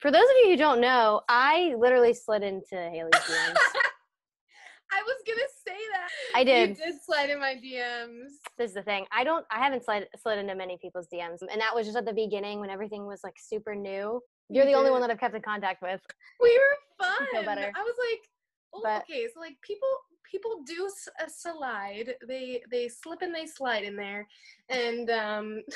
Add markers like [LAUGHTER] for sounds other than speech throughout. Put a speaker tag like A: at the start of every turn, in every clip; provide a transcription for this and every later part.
A: For those of you who don't know, I literally slid into Haley's [LAUGHS] DMs.
B: I was gonna say that.
A: I did.
B: You did slide in my DMs.
A: This is the thing. I don't. I haven't slid slid into many people's DMs, and that was just at the beginning when everything was like super new. You're
B: You
A: the only one that I've kept in contact with.
B: We were fun.
A: feel better.
B: I was like, oh,
A: But-
B: okay, so like people people do a slide. They they slip and they slide in there, and um. [LAUGHS]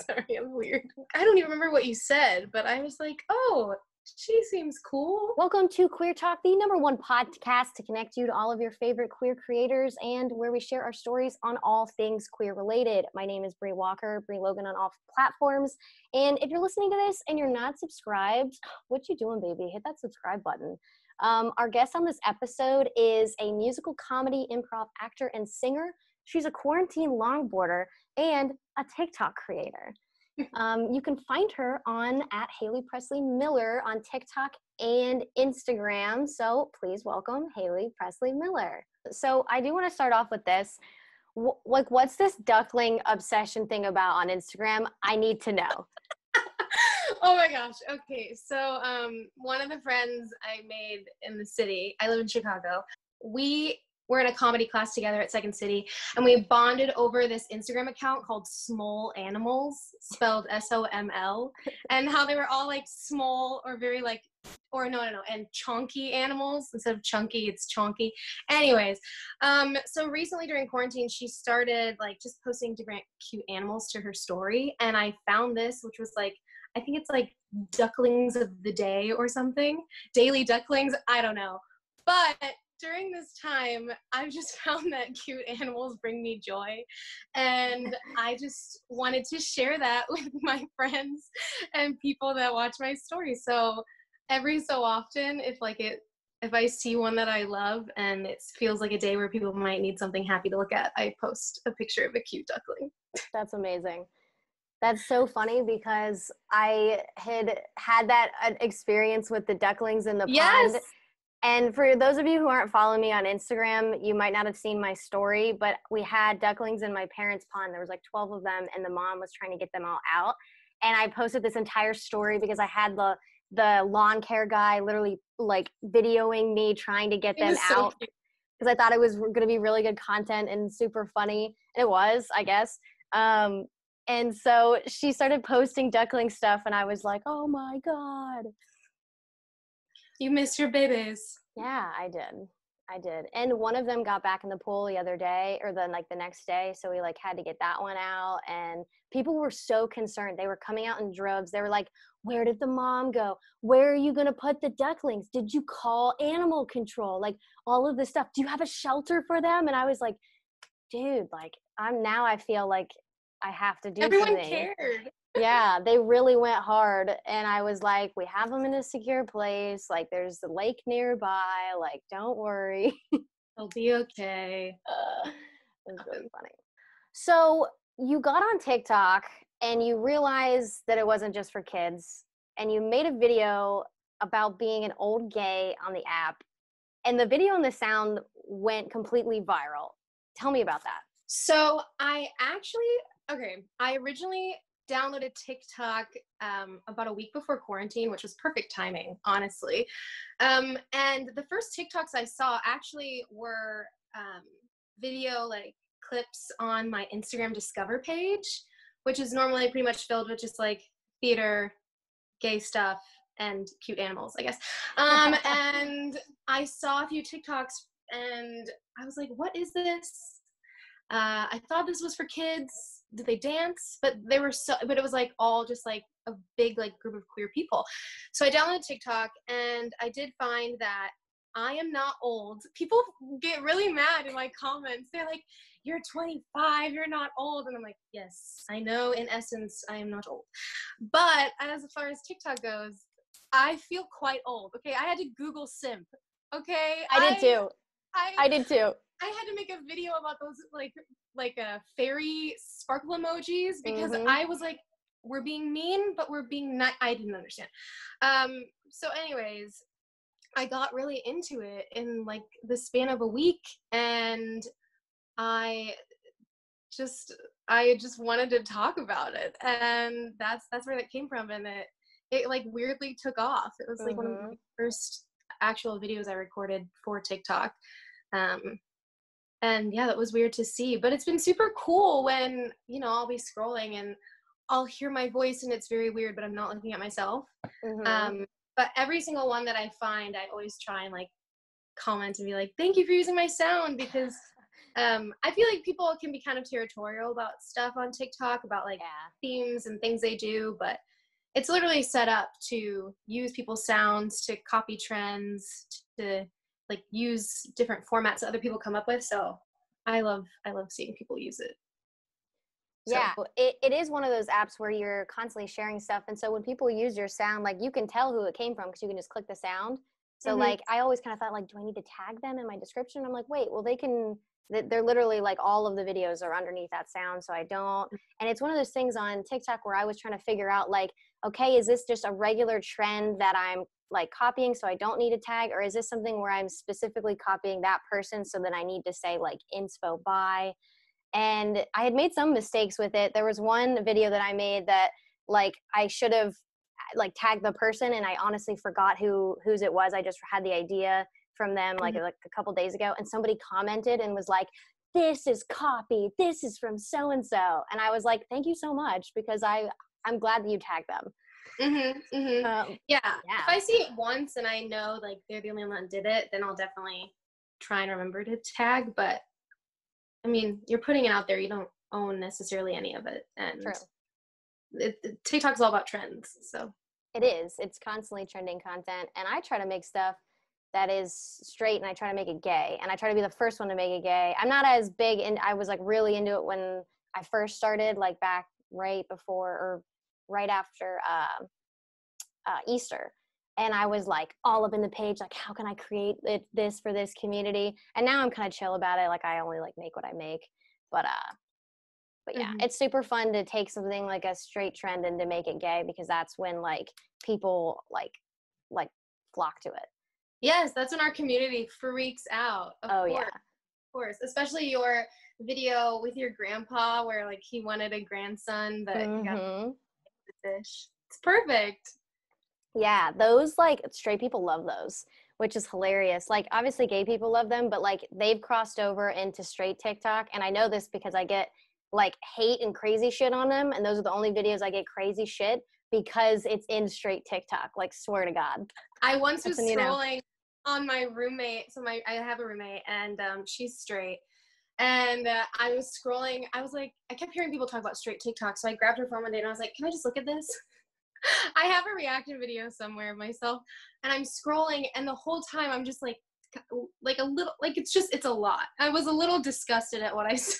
B: [LAUGHS] Sorry, I'm weird. I don't even remember what you said, but I was like, oh, she seems cool.
A: Welcome to Queer Talk, the number one podcast to connect you to all of your favorite queer creators and where we share our stories on all things queer related. My name is Brie Walker, Brie Logan on all platforms. And if you're listening to this and you're not subscribed, what you doing, baby? Hit that subscribe button. Um, our guest on this episode is a musical comedy improv actor and singer. She's a quarantine longboarder and a TikTok creator. [LAUGHS] Um, you can find her on at Haley Presley Miller on TikTok and Instagram. So please welcome Haley Presley Miller. So I do want to start off with this. Wh- Like, what's this duckling obsession thing about on Instagram? I need to know. [LAUGHS]
B: oh my gosh. Okay. So um one of the friends I made in the city, I live in Chicago. We were in a comedy class together at Second City and we bonded over this Instagram account called Small Animals, spelled S-O-M-L, and how they were all like small or very like or no no no and chunky animals instead of chunky it's chunky anyways um so recently during quarantine she started like just posting different cute animals to her story and i found this which was like I think it's like ducklings of the day or something. Daily ducklings, I don't know. But during this time, I've just [LAUGHS] found that cute animals bring me joy. And I just wanted to share that [LAUGHS] with my friends and people that watch my story. So every so often, if like it if I see one that I love and it feels like a day where people might need something happy to look at, I post a picture of a cute duckling.
A: That's amazing. That's so funny because I had had that uh, experience with the ducklings in the
B: Yes.
A: pond. And for those of you who aren't following me on Instagram, you might not have seen my story, but we had ducklings in my parents' pond. There was like 12 of them, and the mom was trying to get them all out. And I posted this entire story because I had the the lawn care guy literally like videoing me trying to get
B: It
A: them
B: so
A: out because I thought it was going to be really good content and super funny. And it was, I guess. Um, and so she started posting duckling stuff, and I was like, oh my God.
B: You miss your babies.
A: Yeah, I did. I did. And one of them got back in the pool the other day or then like the next day. So we like had to get that one out. And people were so concerned. They were coming out in droves. They were like, where did the mom go? Where are you going to put the ducklings? Did you call animal control? Like all of this stuff. Do you have a shelter for them? And I was like, dude, like I'm now I feel like I have to do
B: Everyone
A: something
B: cared.
A: Yeah, they really went hard. And I was like, we have them in a secure place. Like, there's the lake nearby. Like, don't worry.
B: They'll be okay. [LAUGHS]
A: Uh, it was really funny. So, you got on TikTok and you realized that it wasn't just for kids. And you made a video about being an old gay on the app. And the video and the sound went completely viral. Tell me about that.
B: So I actually okay. I originally downloaded TikTok um, about a week before quarantine, which was perfect timing, honestly. Um, and the first TikToks I saw actually were um, video like clips on my Instagram Discover page, which is normally pretty much filled with just like theater, gay stuff, and cute animals, I guess. Um, [LAUGHS] and I saw a few TikToks and I was like, what is this? Uh, I thought this was for kids. Did they dance? But they were so, but it was like all just like a big like group of queer people. So I downloaded TikTok and I did find that I am not old. People get really mad in my comments. They're like, you're 25, you're not old. And I'm like, yes, I know in essence I am not old. But as far as TikTok goes, I feel quite old. Okay, I had to Google simp. Okay,
A: I did too.
B: I,
A: I did too.
B: I had to make a video about those like like a fairy sparkle emojis because
A: Mhm.
B: I was like, we're being mean, but we're being not. I didn't understand. Um. So, anyways, I got really into it in like the span of a week, and I just I just wanted to talk about it, and that's that's where that came from, and it it like weirdly took off. It was like
A: mm-hmm.
B: one of the mm-hmm. first actual videos I recorded for TikTok. Um, and yeah, that was weird to see, but it's been super cool when, you know, I'll be scrolling and I'll hear my voice and it's very weird, but I'm not looking at myself. Mm-hmm. Um, but every single one that I find, I always try and like comment and be like, thank you for using my sound because [LAUGHS] um, I feel like people can be kind of territorial about stuff on TikTok about like yeah. themes and things they do, but it's literally set up to use people's sounds to copy trends to like use different formats that other people come up with so i love i love seeing people use it
A: so. yeah it, it is one of those apps where you're constantly sharing stuff and so when people use your sound like you can tell who it came from because you can just click the sound so mm-hmm. like i always kind of thought like do i need to tag them in my description i'm like wait well they can they're literally like all of the videos are underneath that sound so i don't mm. and it's one of those things on tiktok where i was trying to figure out like okay is this just a regular trend that i'm like copying so i don't need a tag or is this something where i'm specifically copying that person so then i need to say like inspo by and i had made some mistakes with it. There was one video that i made that like i should have like tagged the person and i honestly forgot who whose it was. I just had the idea from them like, mm-hmm. like a couple days ago and somebody commented and was like this is copy. This is from so and so and i was like thank you so much because i i'm glad that you tagged them
B: mm-hmm, mm-hmm. Um, yeah. yeah if i see it once and i know like they're the only one that did it then i'll definitely try and remember to tag but i mean you're putting it out there you don't own necessarily any of it and True. It, it, tiktok's all about trends so
A: it is it's constantly trending content and i try to make stuff that is straight and I try to make it gay. And I try to be the first one to make it gay. I'm not as big and I was like really into it when I first started, like back right before or right after uh, uh, Easter. And I was like all up in the page, like, how can I create it, this for this community? And now I'm kind of chill about it. Like I only like make what I make. But uh but yeah, mm-hmm. it's super fun to take something like a straight trend and to make it gay because that's when like people like like flock to it.
B: Yes, that's when our community freaks out.
A: oh course. yeah.
B: Of course. Especially your video with your grandpa where like he wanted a grandson but mm-hmm. got the fish. It's perfect.
A: Yeah, those like straight people love those, which is hilarious. Like obviously gay people love them, but like they've crossed over into straight TikTok and I know this because I get like hate and crazy shit on them and those are the only videos I get crazy shit because it's in straight TikTok. Like swear to God.
B: I once was scrolling you know on my roommate. So my I have a roommate and um, she's straight. And uh, I was scrolling. I was like, I kept hearing people talk about straight TikTok. So I grabbed her phone one day and I was like, Can I just look at this? [LAUGHS] I have a reaction video somewhere of myself, and I'm scrolling, and the whole time I'm just like, like a little, like it's just, it's a lot. I was a little disgusted at what I [LAUGHS] saw.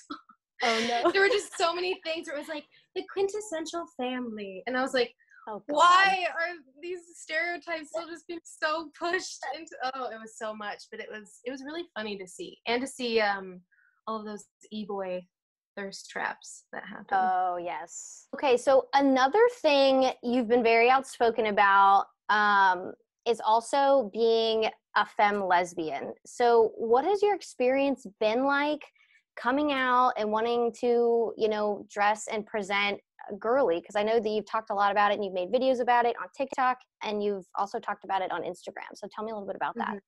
A: Oh no! [LAUGHS]
B: there were just so many things. Where it was like the quintessential family, and I was like, Oh, Why are these stereotypes still just being so pushed into? Oh, it was so much, but it was it was really funny to see and to see um all of those e boy thirst traps that happen.
A: Oh yes. Okay, so another thing you've been very outspoken about um, is also being a femme lesbian. So, what has your experience been like coming out and wanting to, you know, dress and present girly because I know that you've talked a lot about it and you've made videos about it on TikTok and you've also talked about it on Instagram. So tell me a little bit about that. Mm-hmm.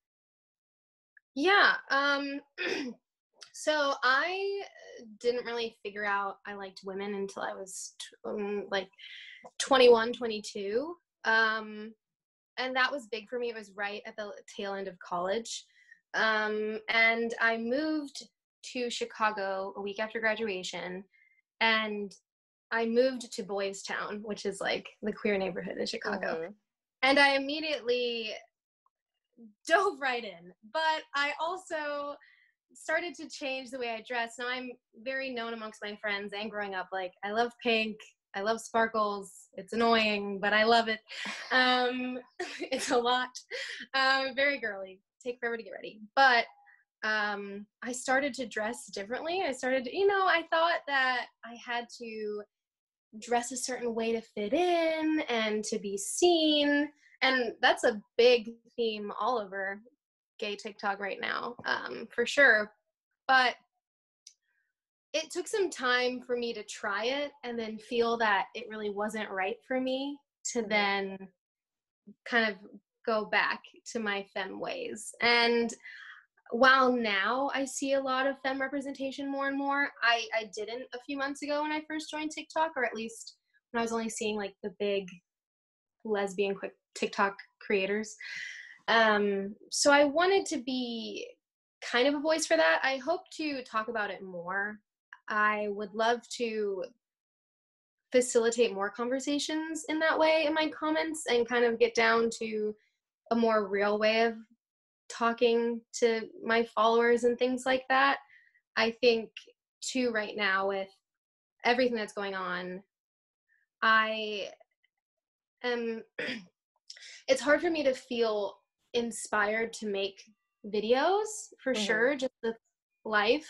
B: Yeah. Um [CLEARS THROAT] so I didn't really figure out I liked women until I was t- um, like 21, 22. Um and that was big for me. It was right at the tail end of college. Um and I moved to Chicago a week after graduation and I moved to Boys Town, which is like the queer neighborhood in Chicago. Mm-hmm. And I immediately dove right in. But I also started to change the way I dress. Now I'm very known amongst my friends and growing up. Like, I love pink. I love sparkles. It's annoying, but I love it. Um, [LAUGHS] it's a lot. Um, very girly. Take forever to get ready. But um, I started to dress differently. I started, you know, I thought that I had to dress a certain way to fit in and to be seen. And that's a big theme all over gay TikTok right now, um, for sure. But it took some time for me to try it and then feel that it really wasn't right for me. to mm-hmm. then kind of go back to my femme ways. And while now I see a lot of femme representation more and more, I, I didn't a few months ago when I first joined TikTok, or at least when I was only seeing like the big lesbian quick TikTok creators. Um, so I wanted to be kind of a voice for that. I hope to talk about it more. I would love to facilitate more conversations in that way in my comments and kind of get down to a more real way of talking to my followers and things like that. I think too right now with everything that's going on, I am [CLEARS THROAT] it's hard for me to feel inspired to make videos for mm-hmm. sure, just the life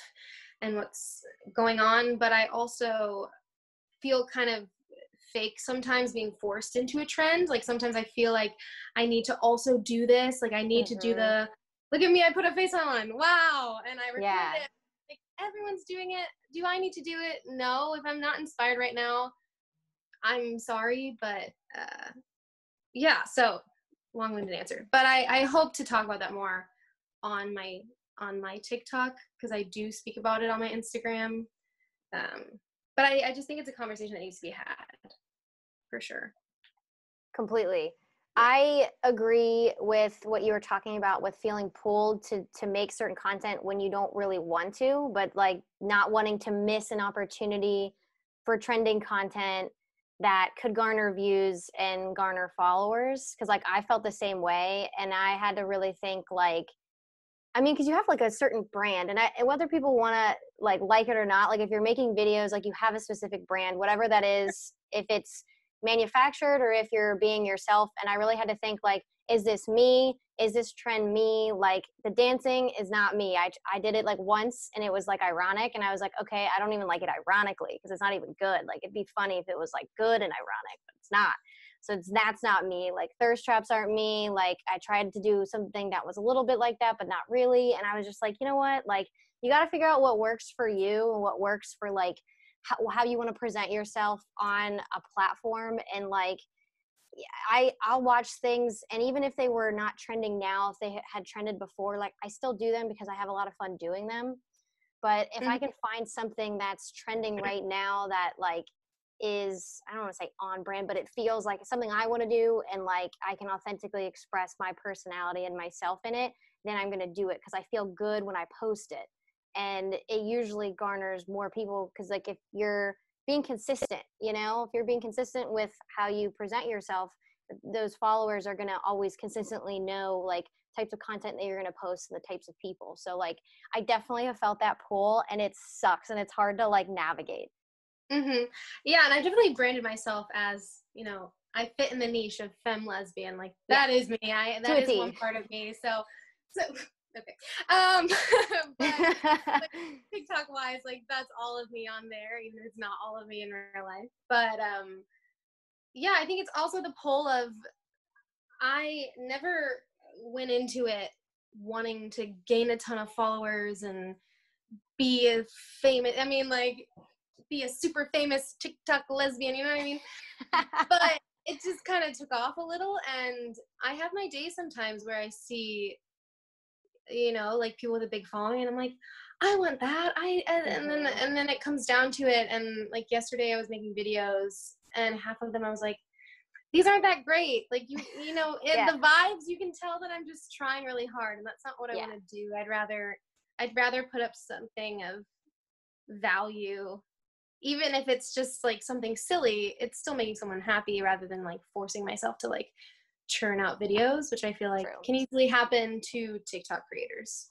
B: and what's going on, but I also feel kind of fake sometimes being forced into a trend. Like sometimes I feel like I need to also do this. Like I need mm-hmm. to do mm-hmm. the look at me, I put a face on. Wow. And I record yeah. it. Like everyone's doing it. Do I need to do it? No. If I'm not inspired right now, I'm sorry, but uh yeah, so long-winded answer. But I, I hope to talk about that more on my on my TikTok because I do speak about it on my Instagram. Um, but I, I just think it's a conversation that needs to be had for sure.
A: Completely. I agree with what you were talking about with feeling pulled to to make certain content when you don't really want to, but like not wanting to miss an opportunity for trending content that could garner views and garner followers because like I felt the same way and I had to really think like I mean, because you have like a certain brand, and, I, and whether people want to like like it or not, like if you're making videos, like you have a specific brand, whatever that is, if it's manufactured or if you're being yourself. And I really had to think like, is this me? Is this trend me? Like the dancing is not me. I I did it like once, and it was like ironic, and I was like, okay, I don't even like it ironically because it's not even good. Like it'd be funny if it was like good and ironic, but it's not so it's that's not me like thirst traps aren't me like i tried to do something that was a little bit like that but not really and i was just like you know what like you got to figure out what works for you and what works for like how, how you want to present yourself on a platform and like I I'll watch things and even if they were not trending now if they had trended before like I still do them because I have a lot of fun doing them but if mm-hmm. I can find something that's trending right now that like is I don't want to say on brand, but it feels like something I want to do and like I can authentically express my personality and myself in it, then I'm going to do it because I feel good when I post it. And it usually garners more people because like if you're being consistent, you know, if you're being consistent with how you present yourself, those followers are going to always consistently know like types of content that you're going to post and the types of people. So like I definitely have felt that pull and it sucks and it's hard to like navigate.
B: Mm-hmm. Yeah, and I definitely branded myself as you know I fit in the niche of femme lesbian. Like that yeah. is me. I that is one part of me. So so okay. Um, [LAUGHS] but [LAUGHS] TikTok wise, like that's all of me on there, even if it's not all of me in real life. But um, yeah, I think it's also the pull of I never went into it wanting to gain a ton of followers and be a famous. I mean, like be a super famous TikTok lesbian, you know what I mean? [LAUGHS] but it just kind of took off a little and I have my days sometimes where I see you know, like people with a big following and I'm like, I want that. I and, and then mm-hmm. and then it comes down to it and like yesterday I was making videos and half of them I was like these aren't that great. Like you, you know, [LAUGHS] in yeah. the vibes, you can tell that I'm just trying really hard, and that's not what I yeah. want to do. I'd rather, I'd rather put up something of value even if it's just like something silly, it's still making someone happy rather than like forcing myself to like churn out videos, which I feel like True. can easily happen to TikTok creators.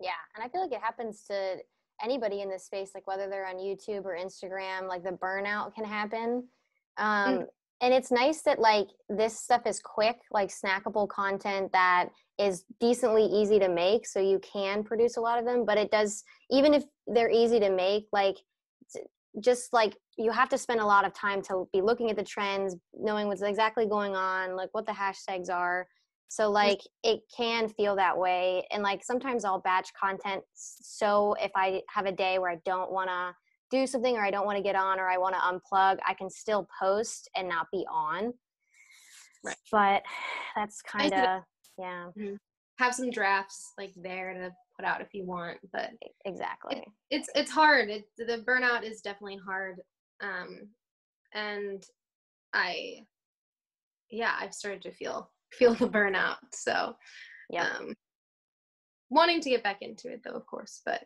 A: Yeah, and I feel like it happens to anybody in this space, like whether they're on YouTube or Instagram, like the burnout can happen. Um, mm. And it's nice that like this stuff is quick, like snackable content that is decently easy to make, so you can produce a lot of them. But it does, even if they're easy to make, like just like you have to spend a lot of time to be looking at the trends knowing what's exactly going on like what the hashtags are. So mm. like it can feel that way and like sometimes i'll batch content so if i have a day where i don't want to do something or i don't want to get on or i want to unplug i can still post and not be on.
B: Right.
A: But [SIGHS] that's kind of yeah, mm-hmm.
B: Have some drafts like there to put out if you want, but
A: exactly.
B: it's it's hard. It, the burnout is definitely hard, um, and I, yeah, I've started to feel feel the burnout. So,
A: Yeah.
B: um, wanting to get back into it though, of course, but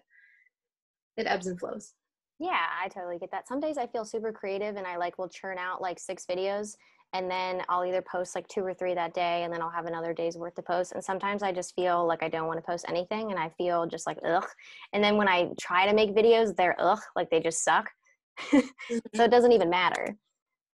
B: it ebbs and flows.
A: Yeah, I totally get that. Some days I feel super creative and I like will churn out like six videos and then I'll either post like two or three that day and then I'll have another day's worth to post. And sometimes I just feel like I don't want to post anything and I feel just like ugh. And then when I try to make videos, they're ugh, like they just suck. [LAUGHS] so it mm-hmm. doesn't even matter.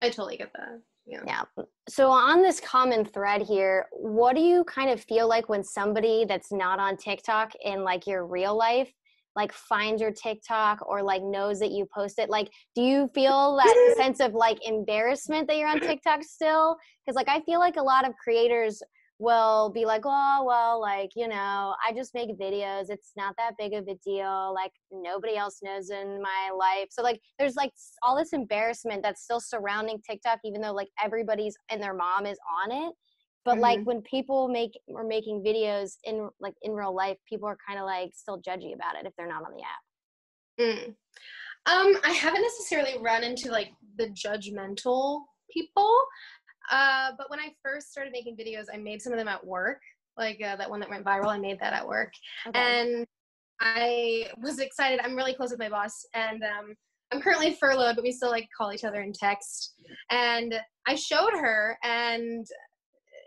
B: I totally get that. Yeah.
A: Yeah. So on this common thread here, what do you kind of feel like when somebody that's not on TikTok in like your real life like finds your TikTok or like knows that you post it? Like do you feel [LAUGHS] that sense of like embarrassment that you're on TikTok still? Cuz like I feel like a lot of creators will be like, "Oh, well, like, you know, I just make videos. It's not that big of a deal. Like nobody else knows in my life." So like there's like all this embarrassment that's still surrounding TikTok even though like everybody's and their mom is on it. But like when people make are making videos in like in real life, people are kind of like still judgy about it if they're not on the app.
B: Mm. Um, I haven't necessarily run into like the judgmental people, uh, but when I first started making videos, I made some of them at work. Like uh, that one that went viral, I made that at work, and I was excited. I'm really close with my boss, and um, I'm currently furloughed, but we still like call each other and text. And I showed her, and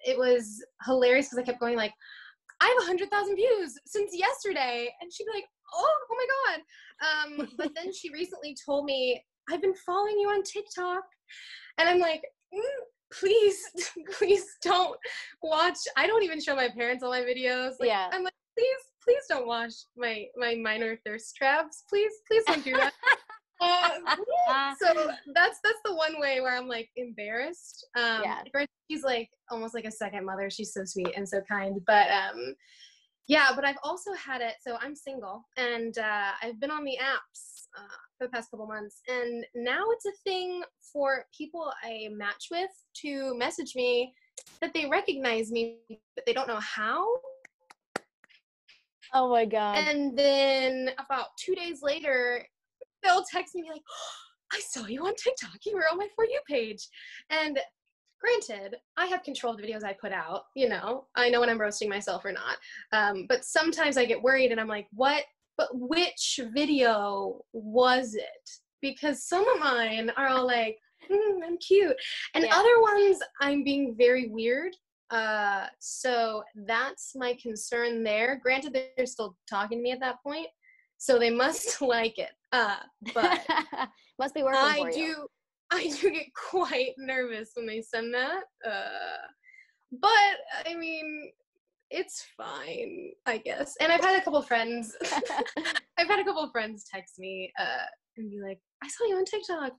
B: it was hilarious because I kept going like, "I have a hundred thousand views since yesterday," and she'd be like, "Oh, oh my god!" Um, but then she recently told me, "I've been following you on TikTok," and I'm like. Mm, Please, [LAUGHS] please don't watch. I don't even show my parents all my videos. Like,
A: Yeah.
B: I'm like, please, please don't watch my my minor thirst traps. Please, please don't do that. [LAUGHS] uh, [LAUGHS] so [LAUGHS] that's that's the one way where I'm like embarrassed. Um,
A: Yeah.
B: She's like almost like a second mother. She's so sweet and so kind. But um, yeah, but I've also had it. So I'm single and uh, I've been on the apps uh, for the past couple months, and now it's a thing for people I match with to message me that they recognize me, but they don't know how.
A: oh my god.
B: And then about two days later, they'll text me like, [GASPS] I saw you on TikTok. You were on my For You page. And granted, I have control of the videos I put out. You know, I know when I'm roasting myself or not. Um, but sometimes I get worried and I'm like, what? But which video was it? Because some of mine are all like, mm, I'm cute. And
A: Yeah.
B: other ones, I'm being very weird. Uh, so that's my concern there. Granted, they're still talking to me at that point, so they must [LAUGHS] like it. Uh, but [LAUGHS]
A: Must be working
B: I
A: for you.
B: do, I do get [LAUGHS] quite nervous when they send that. Uh, but I mean, it's fine, I guess. And I've had a couple friends, I've had a couple friends text me uh, and be like, "I saw you on TikTok,"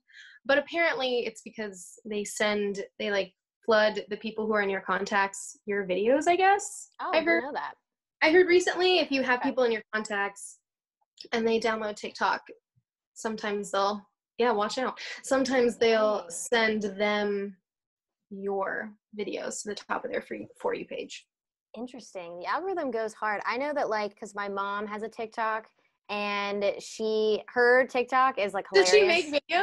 B: but apparently it's because they send, they like flood the people who are in your contacts your videos. I guess.
A: Oh,
B: I
A: I
B: heard
A: know that.
B: I heard recently if you have
A: Okay.
B: people in your contacts and they download TikTok, sometimes they'll yeah, watch out. Sometimes they'll send them your videos to the top of their free for you page.
A: Interesting. The algorithm goes hard. I know that like because my mom has a TikTok and she her TikTok is like
B: Does
A: hilarious.
B: she make videos?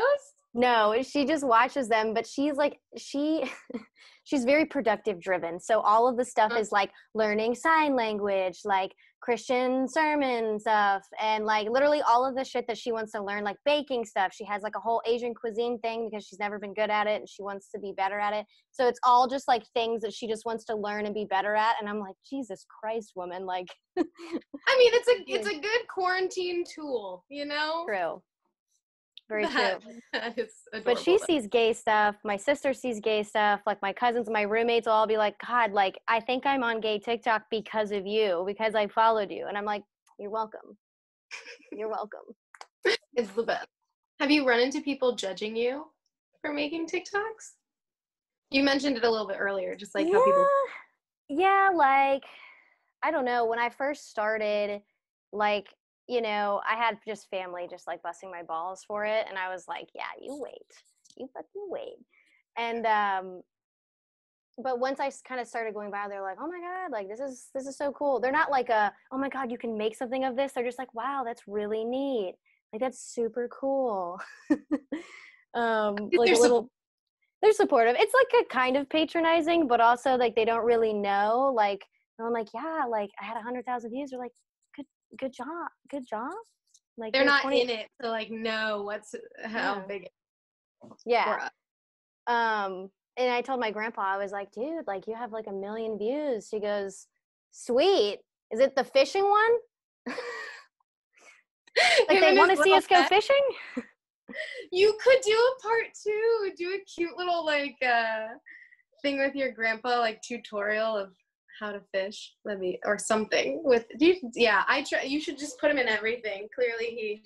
A: No, she just watches them, but she's like she [LAUGHS] she's very productive driven. So all of the stuff
B: Uh.
A: is like learning sign language, like Christian sermon stuff, and like literally all of the shit that she wants to learn, like baking stuff. She has like a whole Asian cuisine thing because she's never been good at it and she wants to be better at it. So it's all just like things that she just wants to learn and be better at. And I'm like, Jesus Christ, woman, like
B: I mean, it's a [LAUGHS] it's a good quarantine tool, you know.
A: true. Very [LAUGHS] true.
B: That- is
A: but she sees gay stuff my sister sees gay stuff like my cousins my roommates will all be like god like i think i'm on gay tiktok because of you because i followed you and i'm like you're welcome you're welcome. [LAUGHS]
B: It's the best. Have you run into people judging you for making TikToks? You mentioned it a little bit earlier, just like how people.
A: yeah like i don't know when i first started like you know i had just family just like busting my balls for it and i was like yeah you wait you fucking wait and um but once I kind of started going by, they're like, "Oh my god, like this is this is so cool." They're not like a, "Oh my god, you can make something of this." They're just like, "Wow, that's really neat. Like that's super cool." [LAUGHS] um, like a little. They're supportive. It's like a kind of patronizing, but also like they don't really know. Like I'm like, yeah, like I had a hundred thousand views. They're like, good, job, good job.
B: Like they're not 20- in it to like know what's how
A: Yeah.
B: big.
A: yeah. um and i told my grandpa i was like dude like you have like a million views he goes sweet is it the fishing one [LAUGHS] like
B: Him
A: they want to see us go fishing [LAUGHS]
B: You could do a part two. Do a cute little like uh thing with your grandpa, like tutorial of how to fish. Let me or something with. You, yeah, I try. You should just put him in everything. Clearly, he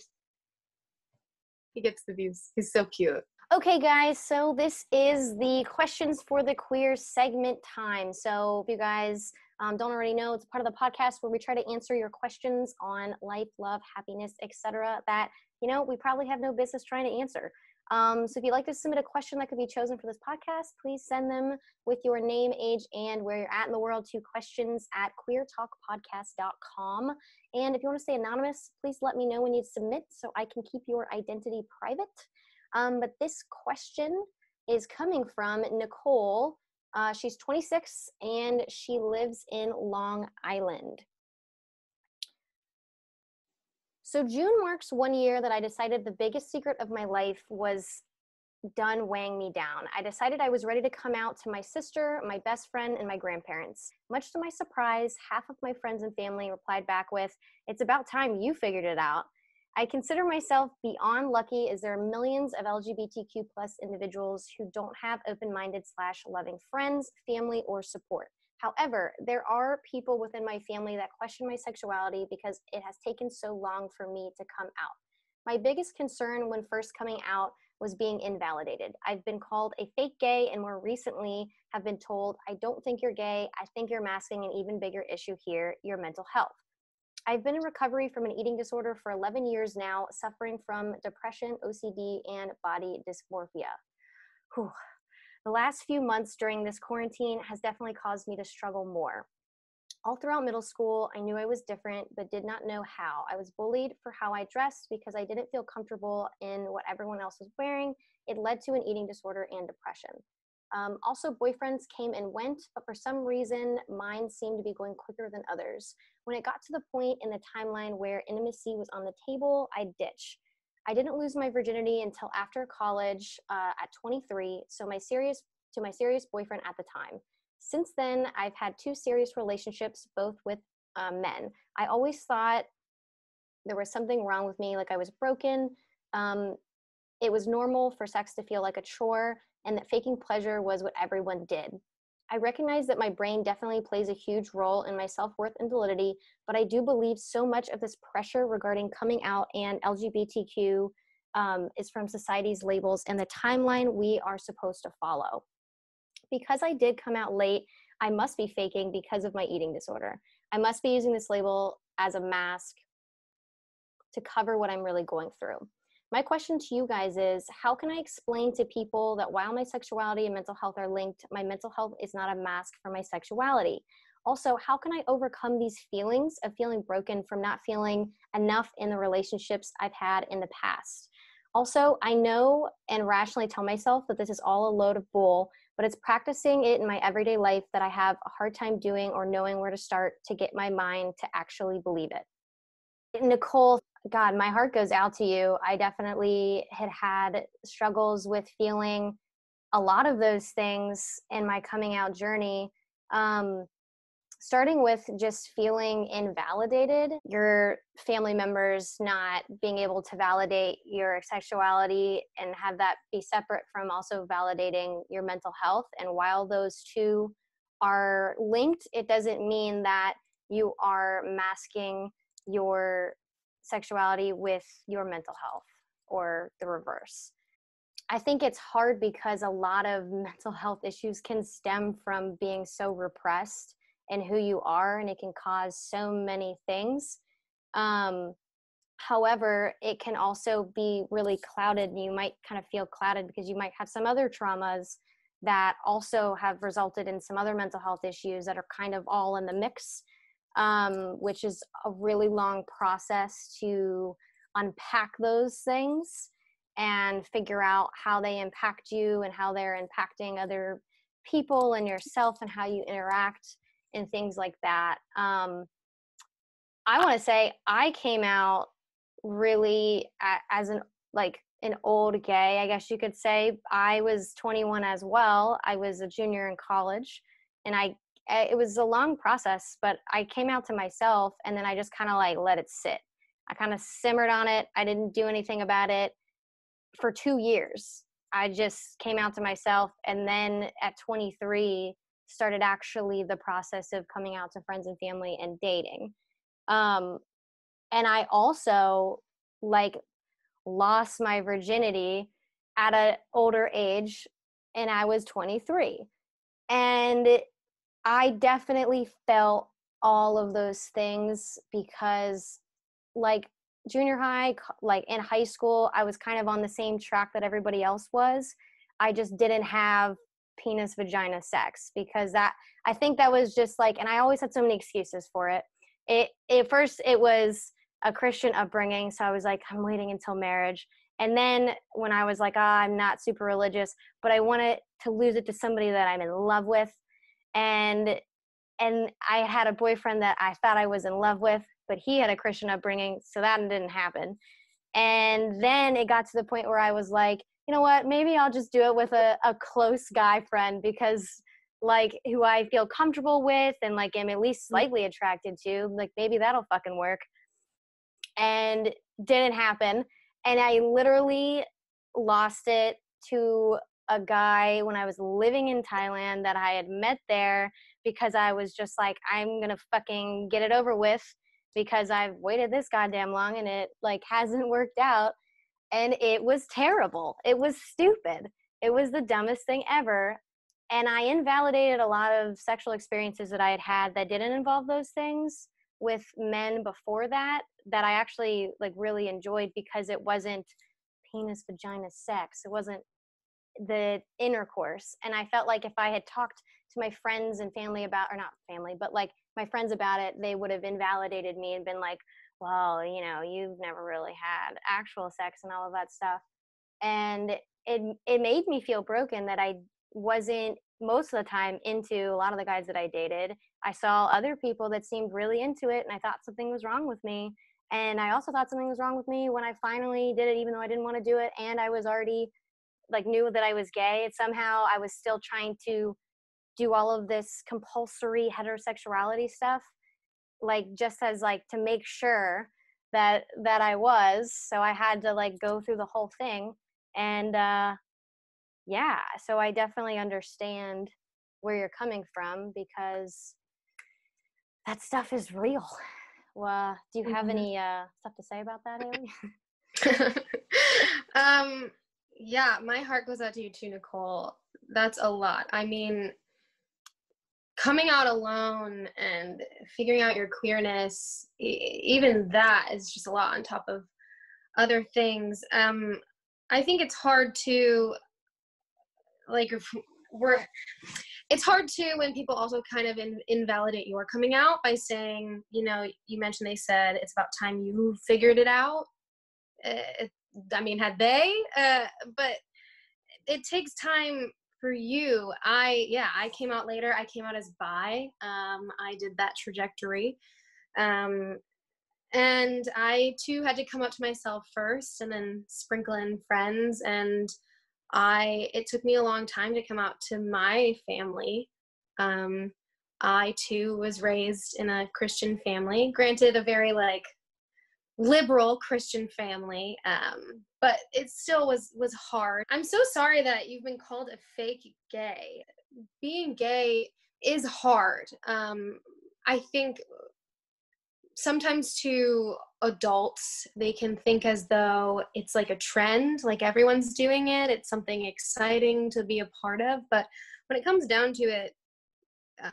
B: he gets the views. He's so cute.
A: okay guys so this is the questions for the queer segment time so if you guys um, don't already know it's part of the podcast where we try to answer your questions on life love happiness etc that you know we probably have no business trying to answer um, so if you'd like to submit a question that could be chosen for this podcast please send them with your name age and where you're at in the world to questions at queertalkpodcast.com and if you want to stay anonymous please let me know when you submit so i can keep your identity private. Um, but this question is coming from nicole. Uh, she's 26 and she lives in long island so June marks one year that I decided the biggest secret of my life was done weighing me down. I decided I was ready to come out to my sister, my best friend, and my grandparents. Much to my surprise, half of my friends and family replied back with, It's about time you figured it out. I consider myself beyond lucky as there are millions of LGBTQ plus individuals who don't have open-minded slash loving friends, family, or support. However, there are people within my family that question my sexuality because it has taken so long for me to come out. My biggest concern when first coming out was being invalidated. I've been called a fake gay and more recently have been told, I don't think you're gay. I think you're masking an even bigger issue here, your mental health. I've been in recovery from an eating disorder for 11 years now, suffering from depression, OCD, and body dysmorphia. Whew. The last few months during this quarantine has definitely caused me to struggle more. All throughout middle school, I knew I was different, but did not know how. I was bullied for how I dressed because I didn't feel comfortable in what everyone else was wearing. It led to an eating disorder and depression. Um, also, boyfriends came and went, but for some reason, mine seemed to be going quicker than others. When it got to the point in the timeline where intimacy was on the table, I ditch. I didn't lose my virginity until after college uh, at 23, so my serious to my serious boyfriend at the time. Since then, I've had two serious relationships, both with uh, men. I always thought there was something wrong with me, like I was broken. Um, it was normal for sex to feel like a chore, and that faking pleasure was what everyone did. I recognize that my brain definitely plays a huge role in my self worth and validity, but I do believe so much of this pressure regarding coming out and LGBTQ um, is from society's labels and the timeline we are supposed to follow. Because I did come out late, I must be faking because of my eating disorder. I must be using this label as a mask to cover what I'm really going through. My question to you guys is how can I explain to people that while my sexuality and mental health are linked, my mental health is not a mask for my sexuality? Also, how can I overcome these feelings of feeling broken from not feeling enough in the relationships I've had in the past? Also, I know and rationally tell myself that this is all a load of bull, but it's practicing it in my everyday life that I have a hard time doing or knowing where to start to get my mind to actually believe it. Nicole, God, my heart goes out to you. I definitely had had struggles with feeling a lot of those things in my coming out journey. Um, starting with just feeling invalidated, your family members not being able to validate your sexuality and have that be separate from also validating your mental health. And while those two are linked, it doesn't mean that you are masking your sexuality with your mental health or the reverse. I think it's hard because a lot of [LAUGHS] mental health issues can stem from being so repressed in who you are, and it can cause so many things. Um, however, it can also be really clouded, and you might kind of feel clouded because you might have some other traumas that also have resulted in some other mental health issues that are kind of all in the mix, um, which is a really long process to unpack those things and figure out how they impact you and how they're impacting other people and yourself and how you interact and things like that. Um, I want to say I came out really as an like an old gay, I guess you could say. I was 21 as well. I was a junior in college, and I it was a long process, but I came out to myself, and then I just kind of like let it sit. I kind of simmered on it. I didn't do anything about it for two years. I just came out to myself, and then at 23 started actually the process of coming out to friends and family and dating. Um, and I also like lost my virginity at an older age and I was 23. And I definitely felt all of those things because like junior high like in high school I was kind of on the same track that everybody else was. I just didn't have penis vagina sex because that I think that was just like and I always had so many excuses for it. It at first it was a Christian upbringing, so I was like, I'm waiting until marriage. And then when I was like, ah, I'm not super religious, but I wanted to lose it to somebody that I'm in love with, and and I had a boyfriend that I thought I was in love with, but he had a Christian upbringing, so that didn't happen. And then it got to the point where I was like, you know what, maybe I'll just do it with a, a close guy friend because like who I feel comfortable with and like am at least mm. slightly attracted to. Like maybe that'll fucking work and didn't happen. And I literally lost it to a guy when I was living in Thailand that I had met there because I was just like, I'm gonna fucking get it over with because I've waited this goddamn long and it like hasn't worked out. And it was terrible. It was stupid. It was the dumbest thing ever. And I invalidated a lot of sexual experiences that I had had that didn't involve those things with men before that that I actually like really enjoyed because it wasn't penis vagina sex. It wasn't the intercourse. And I felt like if I had talked to my friends and family about or not family, but like my friends about it, they would have invalidated me and been like, well, you know, you've never really had actual sex and all of that stuff. And it it made me feel broken that I wasn't most of the time into a lot of the guys that I dated. I saw other people that seemed really into it and I thought something was wrong with me. And I also thought something was wrong with me when I finally did it, even though I didn't want to do it. And I was already like knew that I was gay. And somehow I was still trying to do all of this compulsory heterosexuality stuff, like just as like to make sure that that I was. So I had to like go through the whole thing. And uh yeah, so I definitely understand where you're coming from because that stuff is real. Well, do you have mm-hmm. any uh, stuff to say about that,
B: Haley? [LAUGHS] um, yeah, my heart goes out to you too, Nicole. That's a lot. I mean, coming out alone and figuring out your queerness, even that is just a lot on top of other things. Um, I think it's hard to like we're it's hard too when people also kind of in, invalidate your coming out by saying you know you mentioned they said it's about time you figured it out uh, i mean had they uh, but it takes time for you. I yeah i came out later. I came out as bi. Um, i did that trajectory. Um, and i too had to come out to myself first and then sprinkle in friends. And I it took me a long time to come out to my family. Um, I too was raised in a Christian family, granted a very like liberal Christian family, um, but it still was was hard. I'm so sorry that you've been called a fake gay. Being gay is hard. Um, I think sometimes to adults they can think as though it's like a trend like everyone's doing it it's something exciting to be a part of but when it comes down to it um,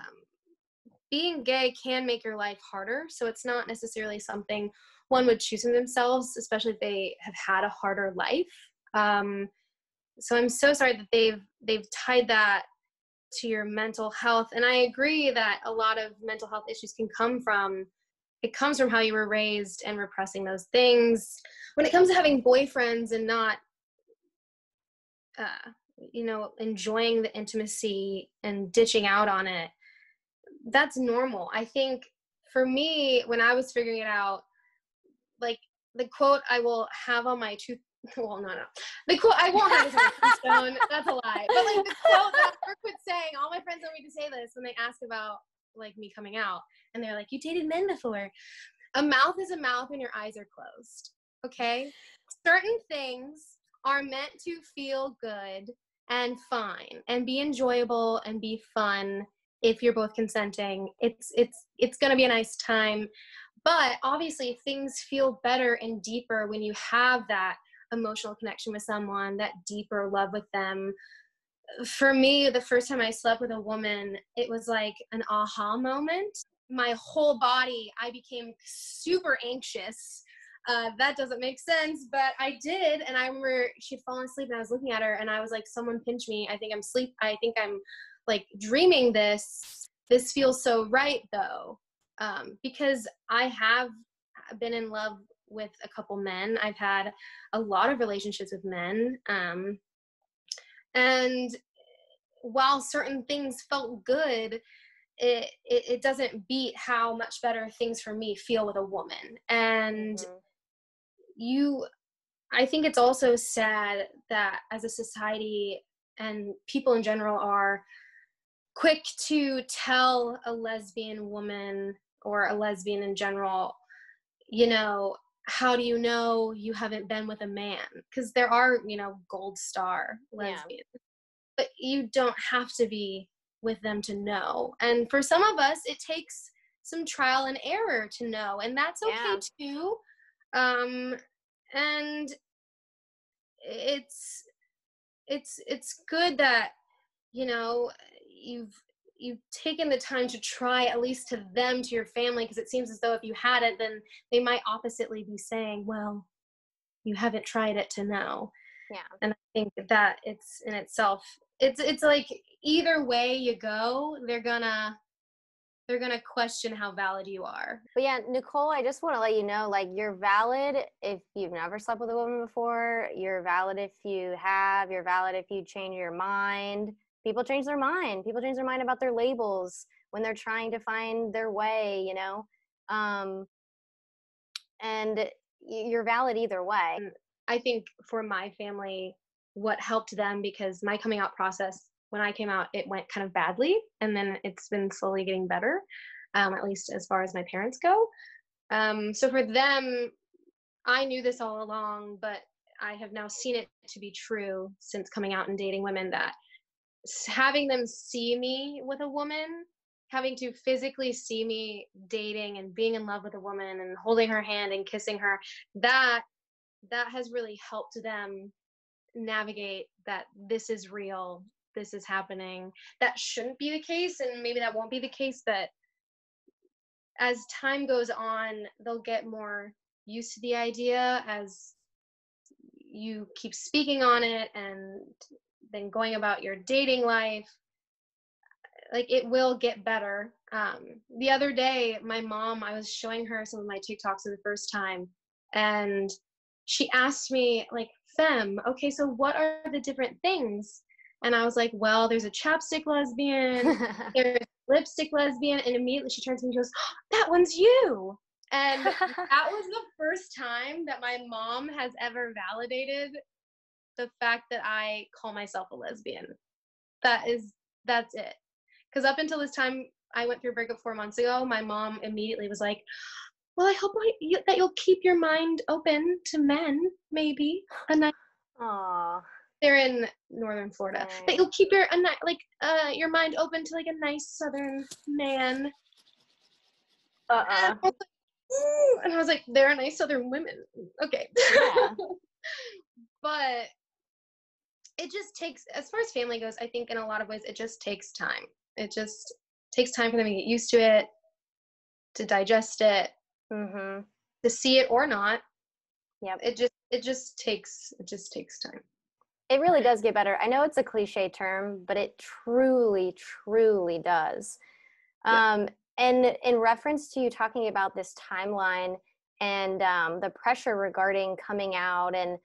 B: being gay can make your life harder so it's not necessarily something one would choose themselves especially if they have had a harder life. Um, so i'm so sorry that they've they've tied that to your mental health. And i agree that a lot of mental health issues can come from it comes from how you were raised and repressing those things. When it comes to having boyfriends and not uh, you know enjoying the intimacy and ditching out on it that's normal. I think for me when i was figuring it out the quote i will have on my tooth [LAUGHS] well no no. The quote i won't have this on my stone that's a lie. But like the quote that i quit saying all my friends want me to say this when they ask about like me coming out and they're like you dated men before. A mouth is a mouth and your eyes are closed okay? Certain things are meant to feel good and fine and be enjoyable and be fun if you're both consenting. It's it's it's going to be a nice time but obviously things feel better and deeper when you have that emotional connection with someone that deeper love with them for me the first time i slept with a woman it was like an aha moment my whole body i became super anxious uh, that doesn't make sense, but I did. And I remember she'd fallen asleep and I was looking at her and I was like, someone pinch me. I think I'm sleep. I think I'm like dreaming this. This feels so right though. Um, because I have been in love with a couple men. I've had a lot of relationships with men. Um, and while certain things felt good, it, it, it doesn't beat how much better things for me feel with a woman. And mm-hmm you i think it's also sad that as a society and people in general are quick to tell a lesbian woman or a lesbian in general you know how do you know you haven't been with a man because there are you know gold star lesbians yeah. but you don't have to be with them to know and for some of us it takes some trial and error to know and that's okay yeah. too um and it's it's it's good that you know you've you've taken the time to try at least to them to your family because it seems as though if you had it then they might oppositely be saying well you haven't tried it to know
A: yeah
B: and i think that it's in itself it's it's like either way you go they're gonna they're going to question how valid you are.
A: But yeah, Nicole, I just want to let you know like you're valid if you've never slept with a woman before, you're valid if you have, you're valid if you change your mind. People change their mind. People change their mind about their labels when they're trying to find their way, you know. Um and you're valid either way.
B: I think for my family what helped them because my coming out process when I came out, it went kind of badly, and then it's been slowly getting better, um, at least as far as my parents go. Um, so for them, I knew this all along, but I have now seen it to be true since coming out and dating women that having them see me with a woman, having to physically see me dating and being in love with a woman and holding her hand and kissing her, that that has really helped them navigate that this is real this is happening. That shouldn't be the case, and maybe that won't be the case, but as time goes on, they'll get more used to the idea as you keep speaking on it and then going about your dating life like it will get better um, the other day my mom i was showing her some of my tiktoks for the first time and she asked me like femme okay so what are the different things and I was like, well, there's a chapstick lesbian, [LAUGHS] there's lipstick lesbian. And immediately she turns to me and goes, oh, that one's you. And [LAUGHS] that was the first time that my mom has ever validated the fact that I call myself a lesbian. That is, that's it. Because up until this time, I went through a breakup four months ago. My mom immediately was like, well, I hope I, you, that you'll keep your mind open to men, maybe. And I,
A: Aww
B: they're in northern Florida. That you'll keep your a, like uh your mind open to like a nice southern man.
A: Uh uh
B: And I was like, there are nice southern women. Okay. Yeah. [LAUGHS] but it just takes as far as family goes, I think in a lot of ways it just takes time. It just takes time for them to get used to it, to digest it,
A: mm-hmm.
B: to see it or not.
A: Yep.
B: It just it just takes it just takes time.
A: it really does get better. I know it's a cliche term, but it truly, truly does. Yeah. Um, and in reference to you talking about this timeline and um, the pressure regarding coming out and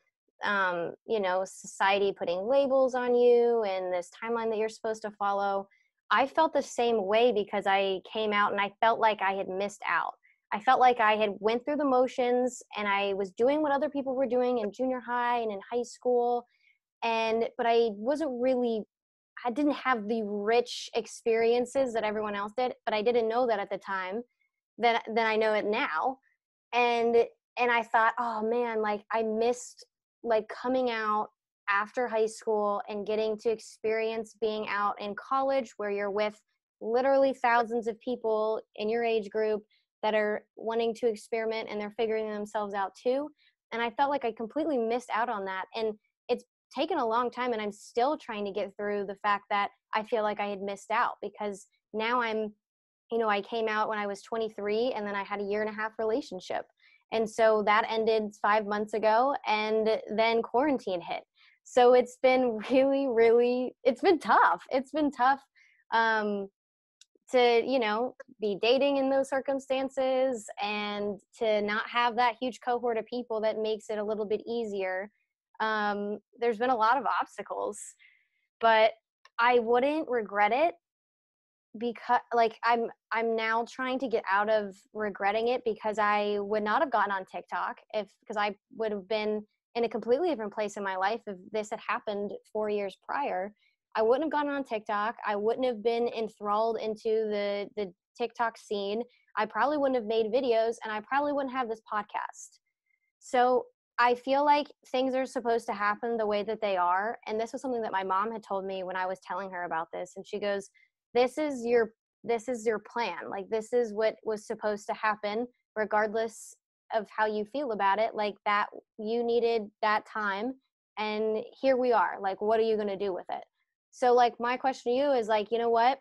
A: um, you know society putting labels on you and this timeline that you're supposed to follow i felt the same way because i came out and i felt like i had missed out. I felt like i had went through the motions and i was doing what other people were doing in junior high and in high school and but i wasn't really i didn't have the rich experiences that everyone else did but i didn't know that at the time then then i know it now. And and i thought oh man like i missed like coming out after high school and getting to experience being out in college where you're with literally thousands of people in your age group that are wanting to experiment and they're figuring themselves out too. And i felt like i completely missed out on that. And it's taken a long time and i'm still trying to get through the fact that i feel like i had missed out because now i'm you know i came out when i was 23 and then i had a year and a half relationship and so that ended five months ago, and then quarantine hit. So it's been [LAUGHS] really, really, it's been tough. It's been tough um, to, you know, be dating in those circumstances and to not have that huge cohort of people that makes it a little bit easier. Um, there's been a lot of obstacles, but I wouldn't regret it because like i'm i'm now trying to get out of regretting it because i would not have gotten on tiktok if because i would have been in a completely different place in my life if this had happened four years prior. I wouldn't have gotten on tiktok. I wouldn't have been enthralled into the the tiktok scene. I probably wouldn't have made videos and i probably wouldn't have this podcast. So i feel like things are supposed to happen the way that they are and this was something that my mom had told me when i was telling her about this and she goes this is your this is your plan like this is what was supposed to happen regardless of how you feel about it like that you needed that time and here we are like what are you going to do with it? So like my question to you is like you know what?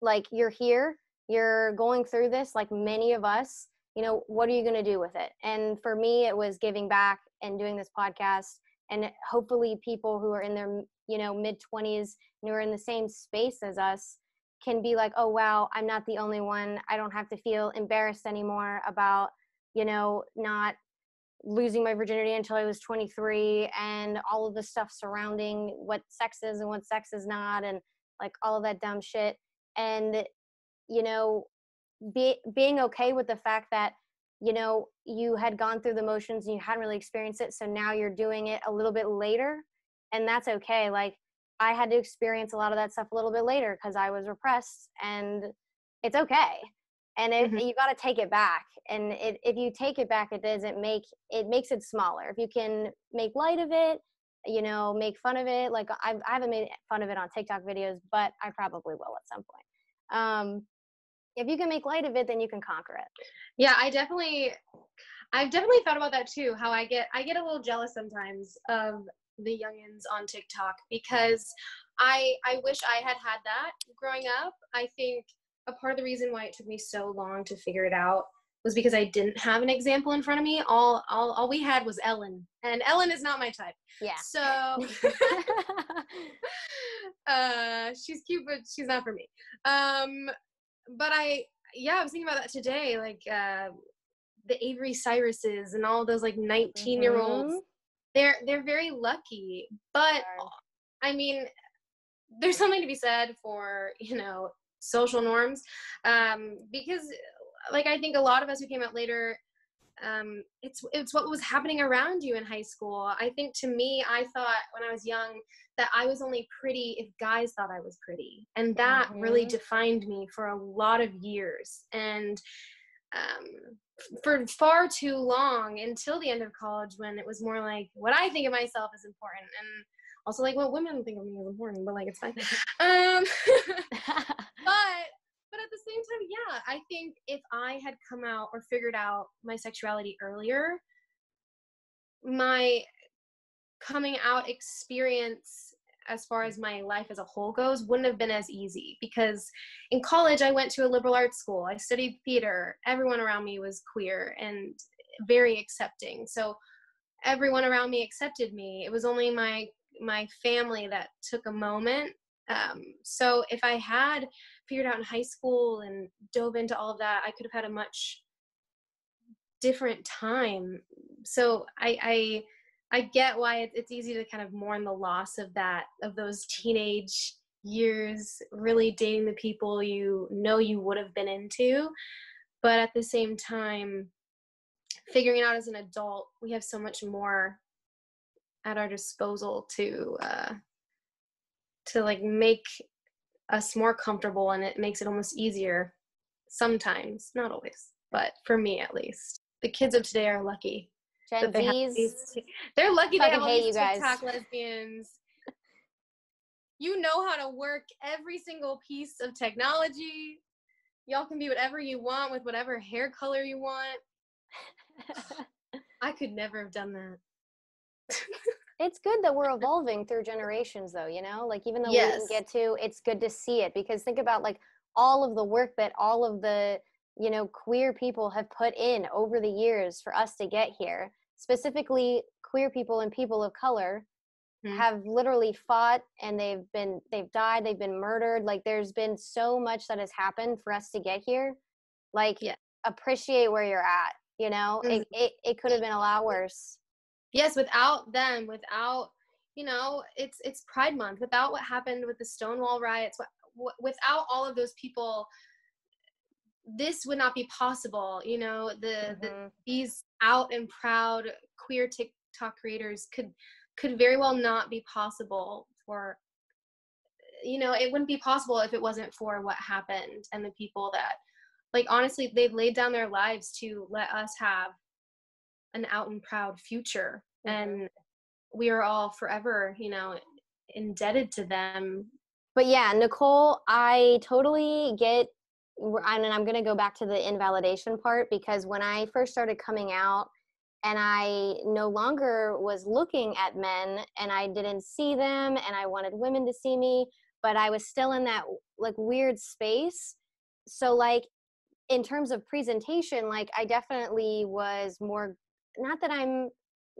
A: Like you're here you're going through this like many of us you know what are you going to do with it? And for me it was giving back and doing this podcast and hopefully people who are in their you know mid 20s and who are in the same space as us can be like oh wow i'm not the only one. I don't have to feel embarrassed anymore about you know not losing my virginity until i was 23 and all of the stuff surrounding what sex is and what sex is not and like all of that dumb shit. And you know be, being okay with the fact that you know you had gone through the motions and you hadn't really experienced it so now you're doing it a little bit later and that's okay like i had to experience a lot of that stuff a little bit later because i was repressed and it's okay and it, mm-hmm. you got to take it back and it, if you take it back it doesn't make it makes it smaller. If you can make light of it you know make fun of it like I've, i haven't made fun of it on tiktok videos but i probably will at some point. Um, if you can make light of it then you can conquer it.
B: Yeah i definitely i've definitely thought about that too how i get i get a little jealous sometimes of the youngins on tiktok because i i wish i had had that growing up i think a part of the reason why it took me so long to figure it out was because I didn't have an example in front of me. All, all, all we had was Ellen, and Ellen is not my type.
A: Yeah.
B: So, [LAUGHS] [LAUGHS] uh, she's cute, but she's not for me. Um, but I, yeah, I was thinking about that today, like uh, the Avery Cyruses and all those like 19 year olds. Mm-hmm. They're they're very lucky, but I mean, there's something to be said for you know social norms, um, because like I think a lot of us who came out later um, it's it's what was happening around you in high school. I think to me, I thought when I was young that I was only pretty if guys thought I was pretty, and that mm-hmm. really defined me for a lot of years. And um, for far too long until the end of college, when it was more like what I think of myself is important, and also like what women think of me is important. But like it's fine. [LAUGHS] um, [LAUGHS] but but at the same time, yeah, I think if I had come out or figured out my sexuality earlier, my coming out experience as far as my life as a whole goes wouldn't have been as easy because in college I went to a liberal arts school. I studied theater. Everyone around me was queer and very accepting. So everyone around me accepted me. It was only my my family that took a moment. Um, so if I had figured out in high school and dove into all of that, I could have had a much different time. So I I, I get why it's easy to kind of mourn the loss of that of those teenage years really dating the people you know you would have been into. But at the same time figuring out as an adult we have so much more at our disposal to uh to like make us more comfortable and it makes it almost easier sometimes not always but for me at least. The kids of today are lucky
A: Gen
B: they
A: Zs,
B: these, they're lucky they have all these
A: you guys.
B: TikTok [LAUGHS] lesbians. You know how to work every single piece of technology. Y'all can be whatever you want with whatever hair color you want. I could never have done that. [LAUGHS]
A: it's good that we're evolving through generations though you know like even though we didn't get to it's good to see it because think about like all of the work that all of the you know queer people have put in over the years for us to get here specifically queer people and people of color
B: Mhm.
A: have literally fought and they've been they've died they've been murdered. Like there's been so much that has happened for us to get here. Like
B: Yeah.
A: appreciate where you're at you know? It, it, it could have been a lot worse.
B: Yes without them without you know it's it's pride month. Without what happened with the stonewall riots what, without all of those people this would not be possible you know the, the
A: Mhm.
B: these out and proud queer tiktok creators could could very well not be possible for you know it wouldn't be possible if it wasn't for what happened and the people that like honestly they've laid down their lives to let us have an out and proud future
A: Mhm.
B: and we are all forever you know indebted to them
A: But yeah, Nicole, I totally get, and I'm going to go back to the invalidation part because when I first started coming out and I no longer was looking at men and I didn't see them and I wanted women to see me, but I was still in that like weird space. So, like, in terms of presentation, like, I definitely was more, not that I'm,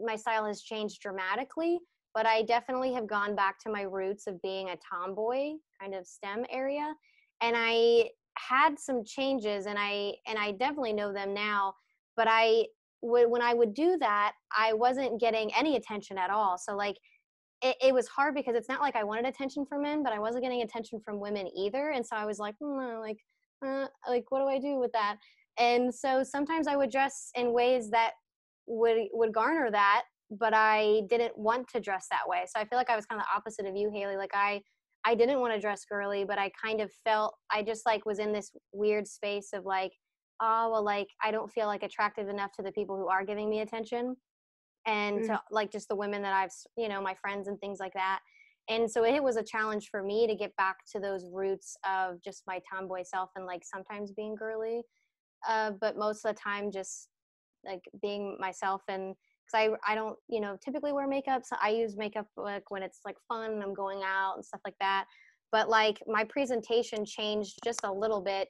A: my style has changed dramatically, but I definitely have gone back to my roots of being a tomboy kind of STEM area. And I had some changes and I and I definitely know them now, but I when I would do that, I wasn't getting any attention at all. So like it, it was hard because it's not like I wanted attention from men, but I wasn't getting attention from women either. And so I was like, hmm, like, uh, like what do I do with that? And so sometimes I would dress in ways that would would garner that but I didn't want to dress that way. So I feel like I was kind of the opposite of you, Haley. Like I I didn't want to dress girly, but I kind of felt I just like was in this weird space of like, oh well like I don't feel like attractive enough to the people who are giving me attention and to like just the women that I've you know, my friends and things like that. And so it was a challenge for me to get back to those roots of just my tomboy self and like sometimes being girly. Uh, but most of the time just like being myself and because I, I don't you know typically wear makeup so i use makeup like when it's like fun and i'm going out and stuff like that but like my presentation changed just a little bit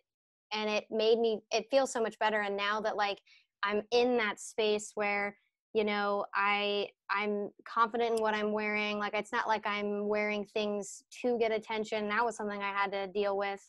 A: and it made me it feels so much better and now that like i'm in that space where you know i i'm confident in what i'm wearing like it's not like i'm wearing things to get attention that was something i had to deal with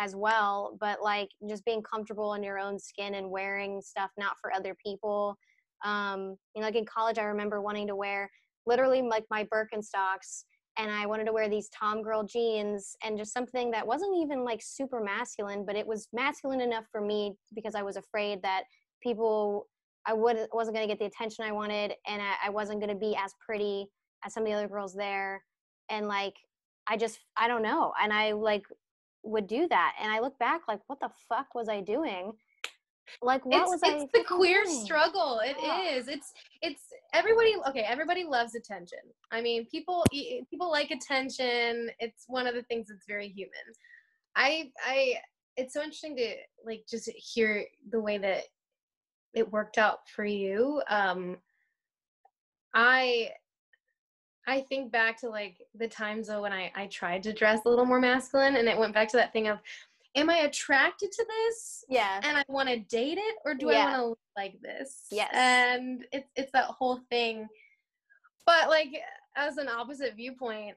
A: as well but like just being comfortable in your own skin and wearing stuff not for other people um you know like in college i remember wanting to wear literally like my birkenstocks and i wanted to wear these tom girl jeans and just something that wasn't even like super masculine but it was masculine enough for me because i was afraid that people i would wasn't going to get the attention i wanted and I, I wasn't going to be as pretty as some of the other girls there and like i just i don't know and i like would do that and i look back like what the fuck was i doing like what
B: it's,
A: was
B: it's
A: i
B: the queer
A: doing?
B: struggle It is.
A: Ugh.
B: it's it's everybody okay everybody loves attention i mean people people like attention it's one of the things that's very human i i it's so interesting to like just hear the way that it worked out for you um i i think back to like the times though when i i tried to dress a little more masculine and it went back to that thing of am i attracted to this
A: yeah
B: and I want to date it, or do
A: Yeah.
B: I want to look like this?
A: Yes.
B: And it's it's that whole thing. But like as an opposite viewpoint,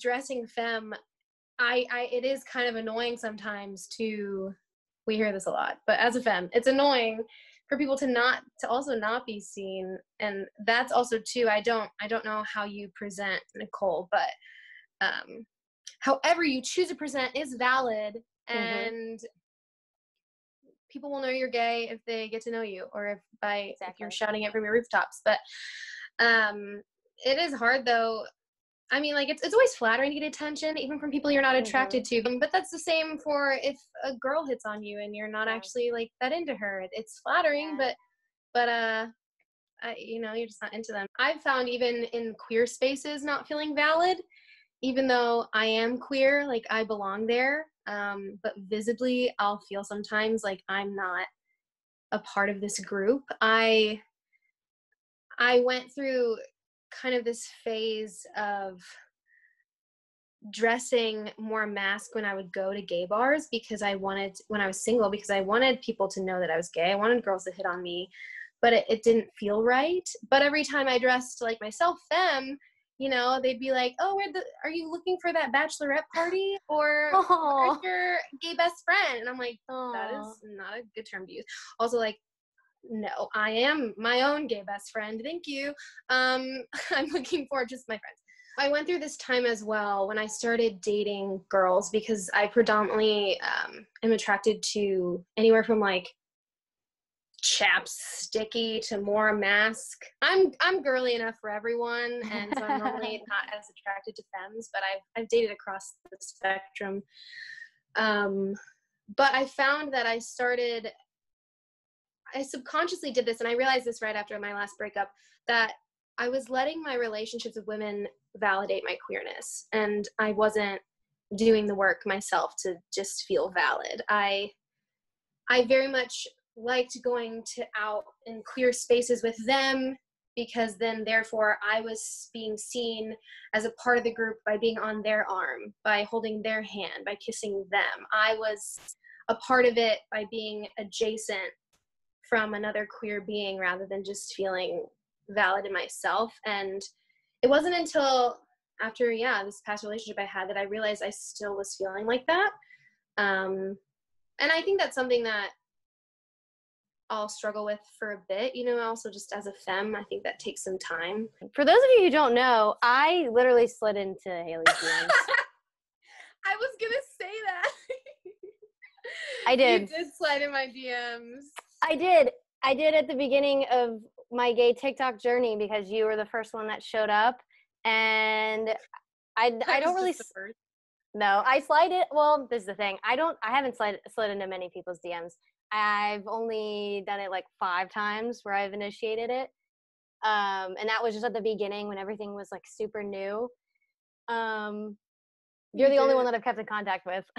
B: dressing femme, I, I it is kind of annoying sometimes to we hear this a lot, but as a femme, it's annoying for people to not to also not be seen and that's also too i don't i don't know how you present nicole but um however you choose to present is valid mm-hmm. and people will know you're gay if they get to know you or if by exactly. if you're shouting it from your rooftops but um it is hard though I mean, like it's it's always flattering to get attention, even from people you're not attracted mm-hmm. to. But that's the same for if a girl hits on you and you're not yeah. actually like that into her. It's flattering, yeah. but but uh, I, you know, you're just not into them. I've found even in queer spaces not feeling valid, even though I am queer, like I belong there. Um, but visibly, I'll feel sometimes like I'm not a part of this group. I I went through kind of this phase of dressing more masc when I would go to gay bars because I wanted when I was single because I wanted people to know that I was gay. I wanted girls to hit on me, but it, it didn't feel right. But every time I dressed like myself femme, you know, they'd be like, "Oh, where the are you looking for that bachelorette party or [LAUGHS] your gay best friend?" And I'm like, Aww. "That is not a good term to use." Also, like no, I am my own gay best friend. Thank you. Um, [LAUGHS] I'm looking for just my friends. I went through this time as well when I started dating girls because I predominantly um, am attracted to anywhere from like chapsticky to more masc. I'm I'm girly enough for everyone, and so I'm normally [LAUGHS] not as attracted to femmes, but I've I've dated across the spectrum. Um, but I found that I started I subconsciously did this, and I realized this right after my last breakup that I was letting my relationships with women validate my queerness, and I wasn't doing the work myself to just feel valid. I I very much liked going to out in queer spaces with them because then therefore I was being seen as a part of the group by being on their arm, by holding their hand, by kissing them. I was a part of it by being adjacent from another queer being rather than just feeling valid in myself. And it wasn't until after, yeah, this past relationship I had that I realized I still was feeling like that. Um, and I think that's something that I'll struggle with for a bit, you know, also just as a femme, I think that takes some time.
A: For those of you who don't know, I literally slid into Haley's [LAUGHS] DMs.
B: I was gonna say that.
A: I did.
B: You did slide in my DMs.
A: I did. I did at the beginning of my gay TikTok journey because you were the first one that showed up, and I [LAUGHS] I don't really. No, I slide it. Well, this is the thing. I don't. I haven't slid slid into many people's DMs. I've only done it like five times where I've initiated it, um, and that was just at the beginning when everything was like super new. Um, you're you the only one that I've kept in contact with. [LAUGHS]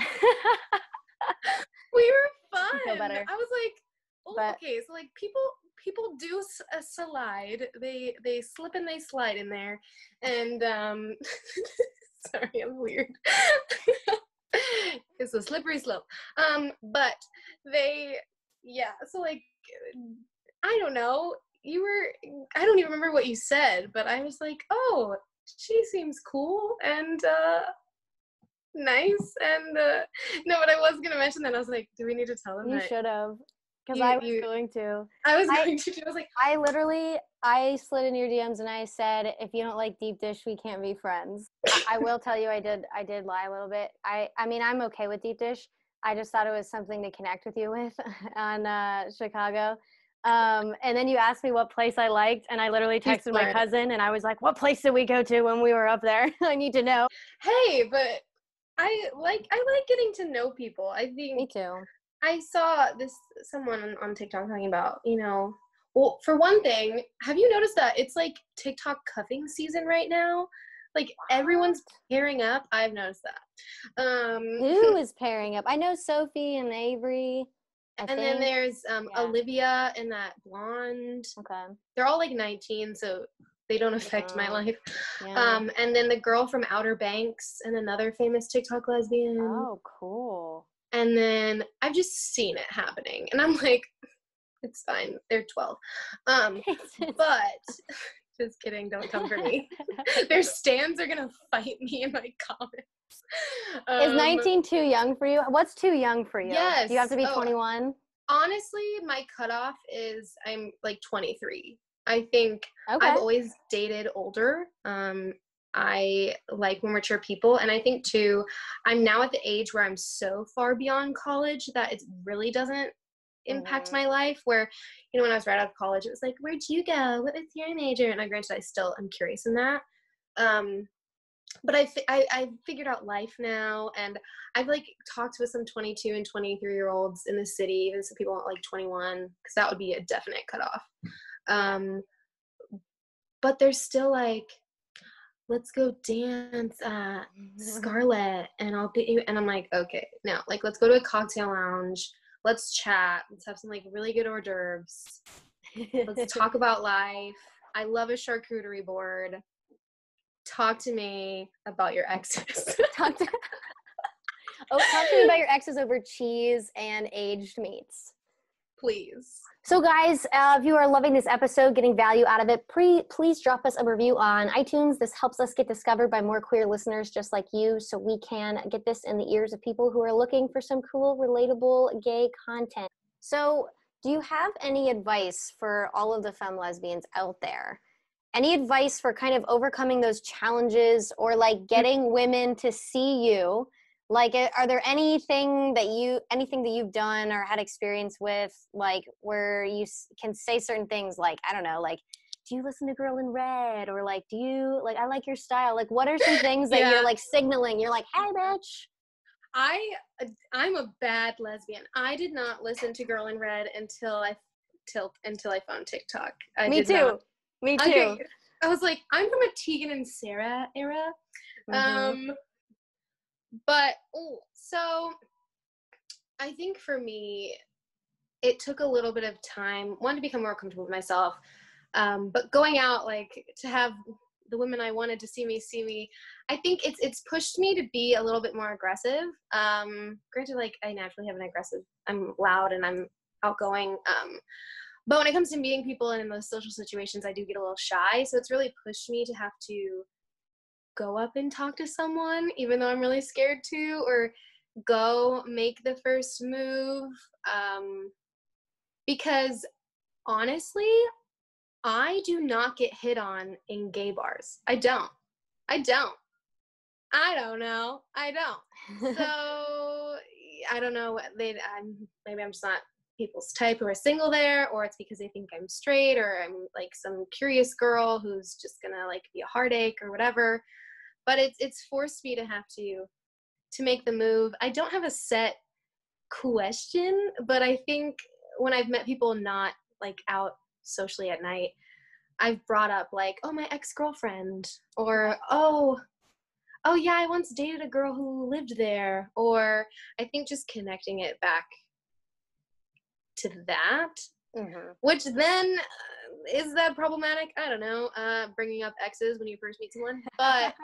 B: we were fun. I, I was like, but, okay, so like people people do a slide. They they slip and they slide in there, and um, [LAUGHS] sorry, I'm weird. [LAUGHS] [LAUGHS] it's a slippery slope. Um, but they yeah. So like I don't know. You were I don't even remember what you said, but I was like, oh, she seems cool and uh nice and uh [LAUGHS] no but i was gonna mention that i was like do we need to tell them
A: you should have because I was you, going to.
B: I was I, going to. I was like,
A: I literally, I slid in your DMs and I said, if you don't like deep dish, we can't be friends. I will tell you, I did, I did lie a little bit. I, I mean, I'm okay with deep dish. I just thought it was something to connect with you with [LAUGHS] on uh, Chicago. Um, and then you asked me what place I liked, and I literally texted my cousin, and I was like, "What place did we go to when we were up there? [LAUGHS] I need to know."
B: Hey, but I like I like getting to know people. I think
A: me too.
B: I saw this someone on TikTok talking about, you know, well, for one thing, have you noticed that it's like TikTok cuffing season right now? Like everyone's pairing up. I've noticed that. Um
A: Who [LAUGHS] is pairing up? I know Sophie and Avery.
B: I and think. then there's um, yeah. Olivia and that blonde.
A: Okay.
B: They're all like 19, so they don't affect my life. Yeah. Um, and then the girl from Outer Banks and another famous TikTok lesbian.
A: Oh, cool
B: and then I've just seen it happening, and I'm like, [LAUGHS] it's fine. They're 12. Um, [LAUGHS] but [LAUGHS] Just kidding. Don't come for me. Their stands are gonna fight me in my comments.
A: Um, Is 19 too young for you? What's too young for you?
B: Yes.
A: Do you have to be 21?
B: honestly, my cutoff is I'm like 23. I think
A: okay.
B: I've always dated older. Um, I like more mature people. And I think too, I'm now at the age where I'm so far beyond college that it really doesn't impact mm-hmm. my life. Where, you know, when I was right out of college, it was like, where'd you go? What was your major? And I granted, I still am curious in that. Um, but I, I I figured out life now, and I've like talked with some 22 and 23 year olds in the city, even some people like 21, because that would be a definite cutoff. Um, but there's still like let's go dance at Scarlet and I'll be and I'm like, okay, now like let's go to a cocktail lounge, let's chat, let's have some like really good hors d'oeuvres. let's [LAUGHS] talk about life. I love a charcuterie board. Talk to me about your exes. [LAUGHS]
A: talk to Oh, talk to me about your exes over cheese and aged meats.
B: Please.
A: So, guys, uh, if you are loving this episode, getting value out of it, pre- please drop us a review on iTunes. This helps us get discovered by more queer listeners just like you, so we can get this in the ears of people who are looking for some cool, relatable gay content. So, do you have any advice for all of the femme lesbians out there? Any advice for kind of overcoming those challenges or like getting women to see you? Like are there anything that you anything that you've done or had experience with like where you can say certain things like i don't know like do you listen to girl in red or like do you like i like your style like what are some [LAUGHS] things that yeah. you're like signaling you're like hey bitch
B: i uh, i'm a bad lesbian i did not listen to girl in red until i till until i found tiktok I
A: me too
B: not.
A: me too okay.
B: i was like i'm from a tegan and sara era mm-hmm. um but so I think for me, it took a little bit of time. One to become more comfortable with myself, um, but going out like to have the women I wanted to see me see me. I think it's it's pushed me to be a little bit more aggressive. Um, granted, like I naturally have an aggressive. I'm loud and I'm outgoing. Um, but when it comes to meeting people and in those social situations, I do get a little shy. So it's really pushed me to have to go up and talk to someone, even though I'm really scared to, or go make the first move. Um, because honestly, I do not get hit on in gay bars. I don't. I don't. I don't know. I don't. [LAUGHS] So I don't know. what They. I'm maybe I'm just not people's type who are single there, or it's because they think I'm straight, or I'm like some curious girl who's just gonna like be a heartache or whatever but it's it's forced me to have to to make the move. I don't have a set question, but I think when I've met people not like out socially at night, I've brought up like, oh my ex-girlfriend or oh oh yeah, I once dated a girl who lived there or I think just connecting it back to that. Mm-hmm. Which then is that problematic? I don't know. Uh, bringing up exes when you first meet someone, but [LAUGHS]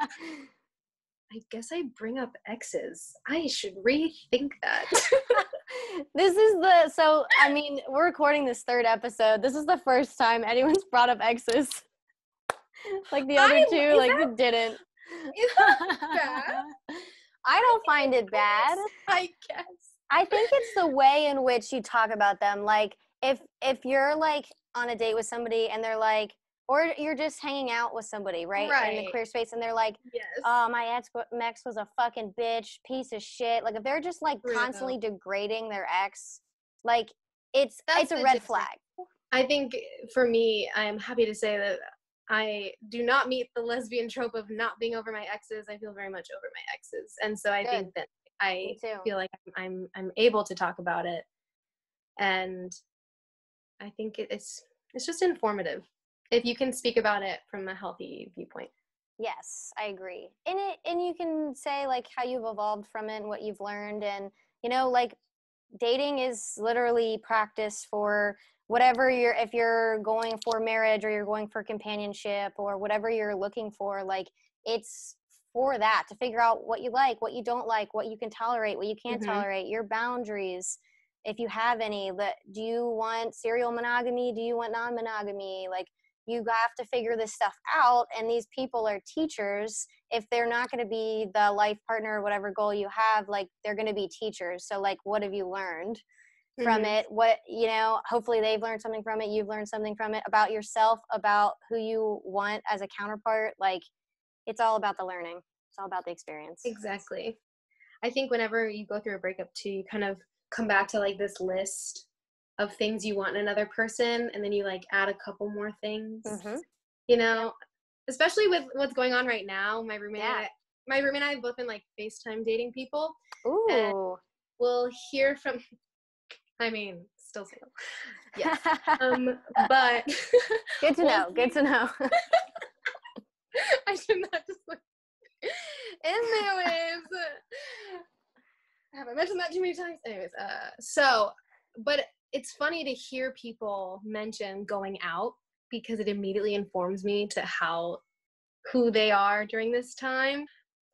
B: I guess I bring up exes. I should rethink that. [LAUGHS]
A: this is the so. I mean, we're recording this third episode. This is the first time anyone's brought up exes. like the other I, two, like that, didn't.
B: Is that [LAUGHS] bad?
A: I don't find it bad.
B: I guess.
A: I think it's the way in which you talk about them. Like if if you're like on a date with somebody and they're like, or you're just hanging out with somebody, right?
B: right.
A: In the queer space, and they're like, oh,
B: yes.
A: "Oh, my ex ex was a fucking bitch, piece of shit." Like if they're just like constantly degrading their ex, like it's That's it's a red flag.
B: I think for me, I am happy to say that I do not meet the lesbian trope of not being over my exes. I feel very much over my exes, and so I Good. think that I feel like I'm I'm able to talk about it, and I think it's it's just informative if you can speak about it from a healthy viewpoint.
A: Yes, I agree. And it and you can say like how you've evolved from it and what you've learned and you know like dating is literally practice for whatever you're if you're going for marriage or you're going for companionship or whatever you're looking for like it's for that to figure out what you like, what you don't like, what you can tolerate, what you can't mm-hmm. tolerate, your boundaries if you have any that do you want serial monogamy? Do you want non-monogamy? Like you have to figure this stuff out and these people are teachers. If they're not going to be the life partner or whatever goal you have like they're going to be teachers. So like what have you learned from
B: Mhm.
A: it? What you know hopefully they've learned something from it you've learned something from it about yourself about who you want as a counterpart. Like it's all about the learning it's all about the experience
B: Exactly. I think whenever you go through a breakup too, you kind of come back to like this list of things you want in another person and then you like add a couple more things.
A: Mhm.
B: You know, especially with what's going on right now. My roommate and
A: Yeah.
B: I, my roommate and I have both been like FaceTime dating people.
A: ooh
B: We'll hear from I mean, still single. Yes. [LAUGHS] Um but
A: good to know good to know [LAUGHS] [LAUGHS]
B: I should not just like anyways. I Have I mentioned that too many times? Anyways, uh so but it's funny to hear people mention going out because it immediately informs me to how who they are during this time.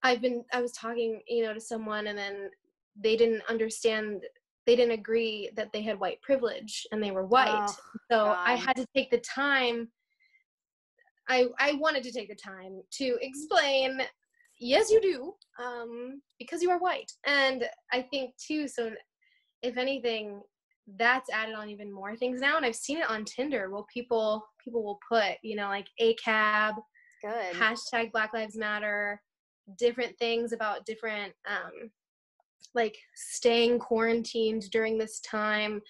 B: I've been I was talking, you know, to someone and then they didn't understand they didn't agree that they had white privilege and they were white.
A: Oh,
B: so I had to take the time I I wanted to take the time to explain yes you do um because you are white. And I think too so if anything that's added on even more things now and I've seen it on Tinder well people people will put, you know, like a cab
A: good
B: hashtag black lives matter different things about different um like staying quarantined during this time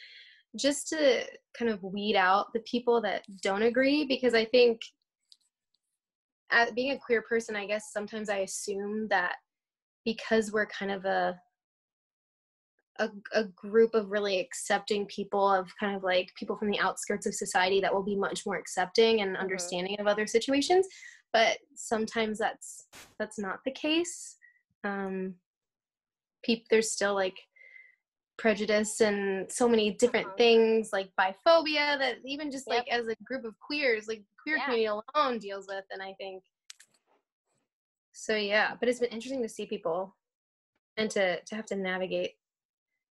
B: just to kind of weed out the people that don't agree because i think at being a queer person i guess sometimes i assume that because we're kind of a a, a group of really accepting people of kind of like people from the outskirts of society that will be much more accepting and
A: Mhm.
B: understanding of other situations but sometimes that's that's not the case um peop, there's still like prejudice and so many different
A: Uh-huh.
B: things like biphobia that even just
A: Yep.
B: like as a group of queers like queer
A: Yeah.
B: community alone deals with and i think so yeah but it's been interesting to see people and to to have to navigate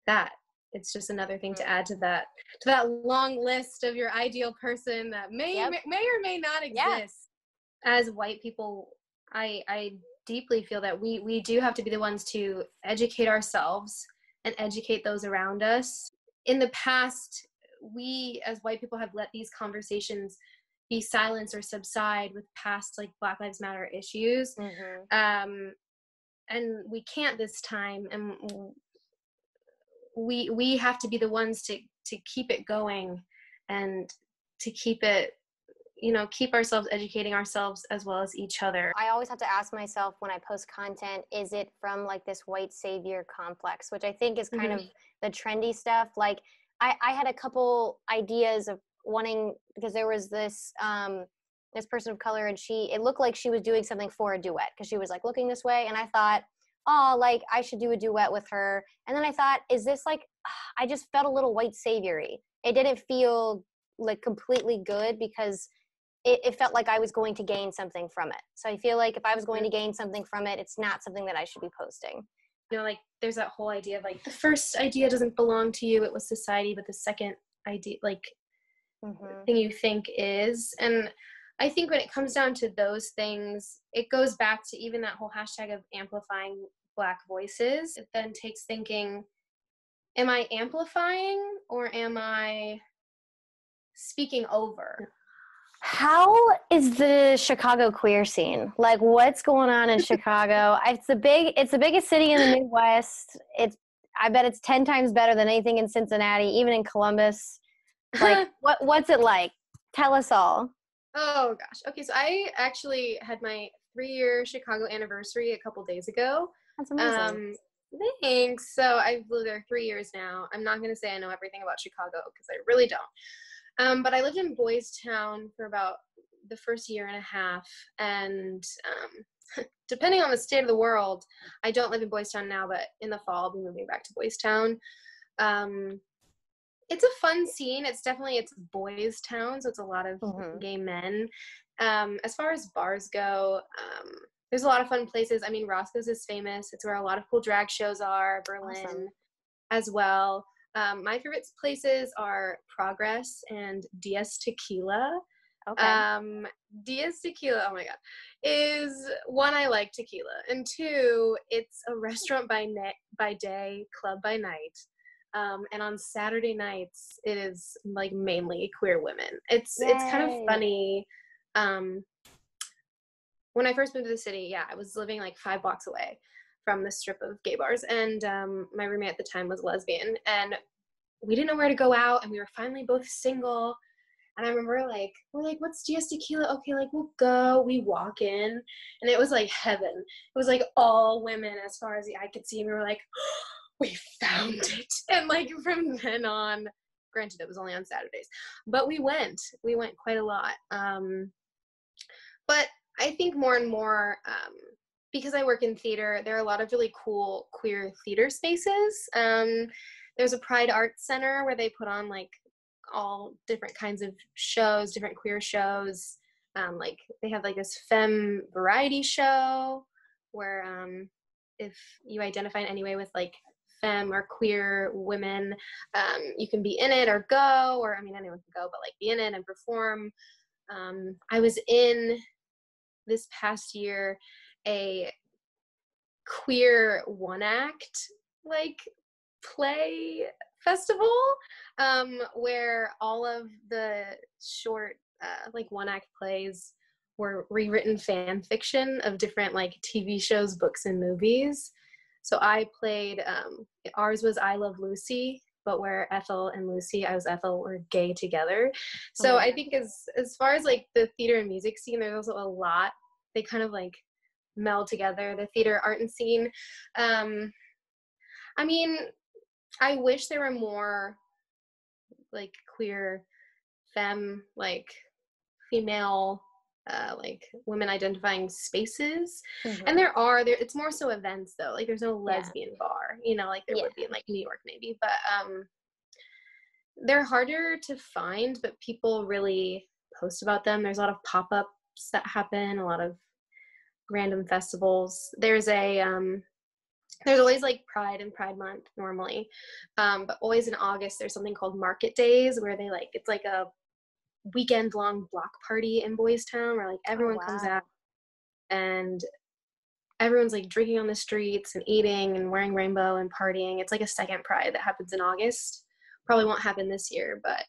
B: that it's just another thing to
A: Mhm.
B: add to that to that long list of your ideal person that may
A: Yep.
B: may, may or may not exist as white people i i deeply feel that we we do have to be the ones to educate ourselves and educate those around us in the past we as white people have let these conversations be silenced or subside with past like black lives matter issues
A: Mhm.
B: um and we can't this time and we we have to be the ones to to keep it going and to keep it you know keep ourselves educating ourselves as well as each other
A: I always have to ask myself when I post content, is it from like this white savior complex, which I think is kind of the trendy stuff. Like I, I had a couple ideas of wanting because there was this um this person of color and she it looked like she was doing something for a duet because she was like looking this way and I thought, oh, like I should do a duet with her. And then I thought, is this like [SIGHS] I just felt a little white saviory. It didn't feel like completely good because it, it felt like I was going to gain something from it. So I feel like if I was going to gain something from it, it's not something that I should be posting.
B: you know like there's that whole idea of like the first idea doesn't belong to you it was society but the second idea like
A: Mm-hmm.
B: thing you think is and i think when it comes down to those things it goes back to even that whole hashtag of amplifying black voices it then takes thinking am i amplifying or am i speaking over
A: How is the Chicago queer scene? Like, what's going on in [LAUGHS] Chicago? It's the big. It's the biggest city in the Midwest. It's. I bet it's ten times better than anything in Cincinnati, even in Columbus. Like, [LAUGHS] what what's it like? Tell us all.
B: oh gosh okay so i actually had my three year chicago anniversary a couple days ago
A: That's amazing.
B: Um, thanks. So I've lived there three years now. I'm not going to say I know everything about Chicago because I really don't. Um, but I lived in Boys Town for about the first year and a half. And um, [LAUGHS] depending on the state of the world, I don't live in Boys Town now, but in the fall I'll be moving back to Boys Town. Um, it's a fun scene. It's definitely it's boys town, so it's a lot of
A: Mhm.
B: gay men. Um, as far as bars go, um, there's a lot of fun places. I mean, Roscoe's is famous. It's where a lot of cool drag shows are. Berlin,
A: Awesome.
B: as well. Um, my favorite places are Progress and DS Tequila.
A: Okay.
B: Um, DS Tequila, oh my god, is one I like tequila, and two, it's a restaurant by net by day, club by night. Um, and on Saturday nights, it is like mainly queer women. It's it's kind of funny. Um, when I first moved to the city, yeah, I was living like five blocks away from the strip of gay bars, and um, my roommate at the time was lesbian, and we didn't know where to go out, and we were finally both single. And I remember like we're like, what's DS Tequila? Okay, like we'll go. We walk in, and it was like heaven. It was like all women as far as the eye could see, and we were like, [GASPS] we found it. And like from then on, granted it was only on Saturdays, but we went. We went quite a lot. Um, but I think more and more um, because I work in theater, there are a lot of really cool queer theater spaces. Um, there's a Pride Arts Center where they put on like all different kinds of shows, different queer shows. Um, like they have like this femme variety show where um, if you identify in any way with like femme or queer women, um, you can be in it or go, or I mean anyone can go, but like be in it and perform. Um, I was in this past year a queer one act like play festival um, where all of the short uh, like one act plays were rewritten fan fiction of different like tv shows books and movies. So i played um, ours was i love lucy but where ethel and lucy i was ethel were gay together. So
A: Oh,
B: i think as as far as like the theater and music scene there's also a lot they kind of like meld together the theater art and scene um i mean i wish there were more like queer femme like female uh like women identifying spaces
A: Mhm.
B: and there are there it's more so events though like there's no
A: Yeah.
B: lesbian bar you know like there
A: Yeah.
B: would be in like new york maybe but um they're harder to find but people really post about them there's a lot of pop-ups that happen a lot of random festivals there's a um there's always like pride and pride month normally um but always in august there's something called market days where they like it's like a weekend long block party in boys town where like everyone comes
A: Oh, wow.
B: out and everyone's like drinking on the streets and eating and wearing rainbow and partying. It's like a second pride that happens in August. Probably won't happen this year, but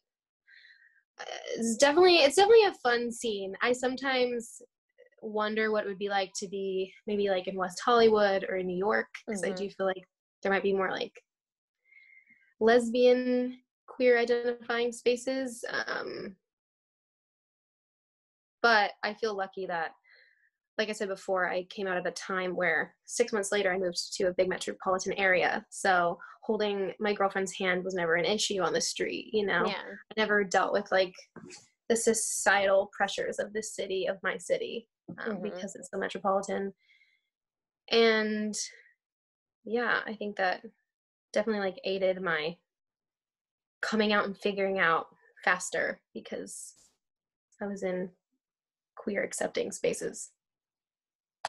B: uh, it's definitely it's definitely a fun scene. I sometimes wonder what it would be like to be maybe like in West Hollywood or in New York because I
A: Mhm.
B: do feel like there might be more like lesbian queer identifying spaces. Um, but I feel lucky that like I said before, I came out of a time where six months later I moved to a big metropolitan area. So holding my girlfriend's hand was never an issue on the street, you know?
A: yeah
B: I never dealt with like the societal pressures of the city, of my city, um,
A: Mhm.
B: because it's so metropolitan. And yeah, I think that definitely like aided my coming out and figuring out faster because I was in queer accepting spaces.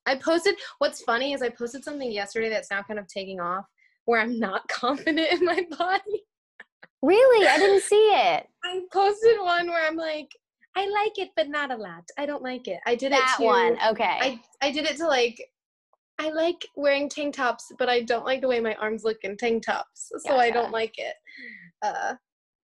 B: I posted what's funny is I posted something yesterday that's now kind of taking off where I'm not [LAUGHS] confident in my body.
A: really i didn't [LAUGHS] see it
B: I posted one where I'm like, I like it, but not a lot. I don't like it. I did
A: that
B: it to,
A: one okay
B: I I did it to like, I like wearing tank tops, but I don't like the way my arms look in tank tops, so I don't like it. Uh,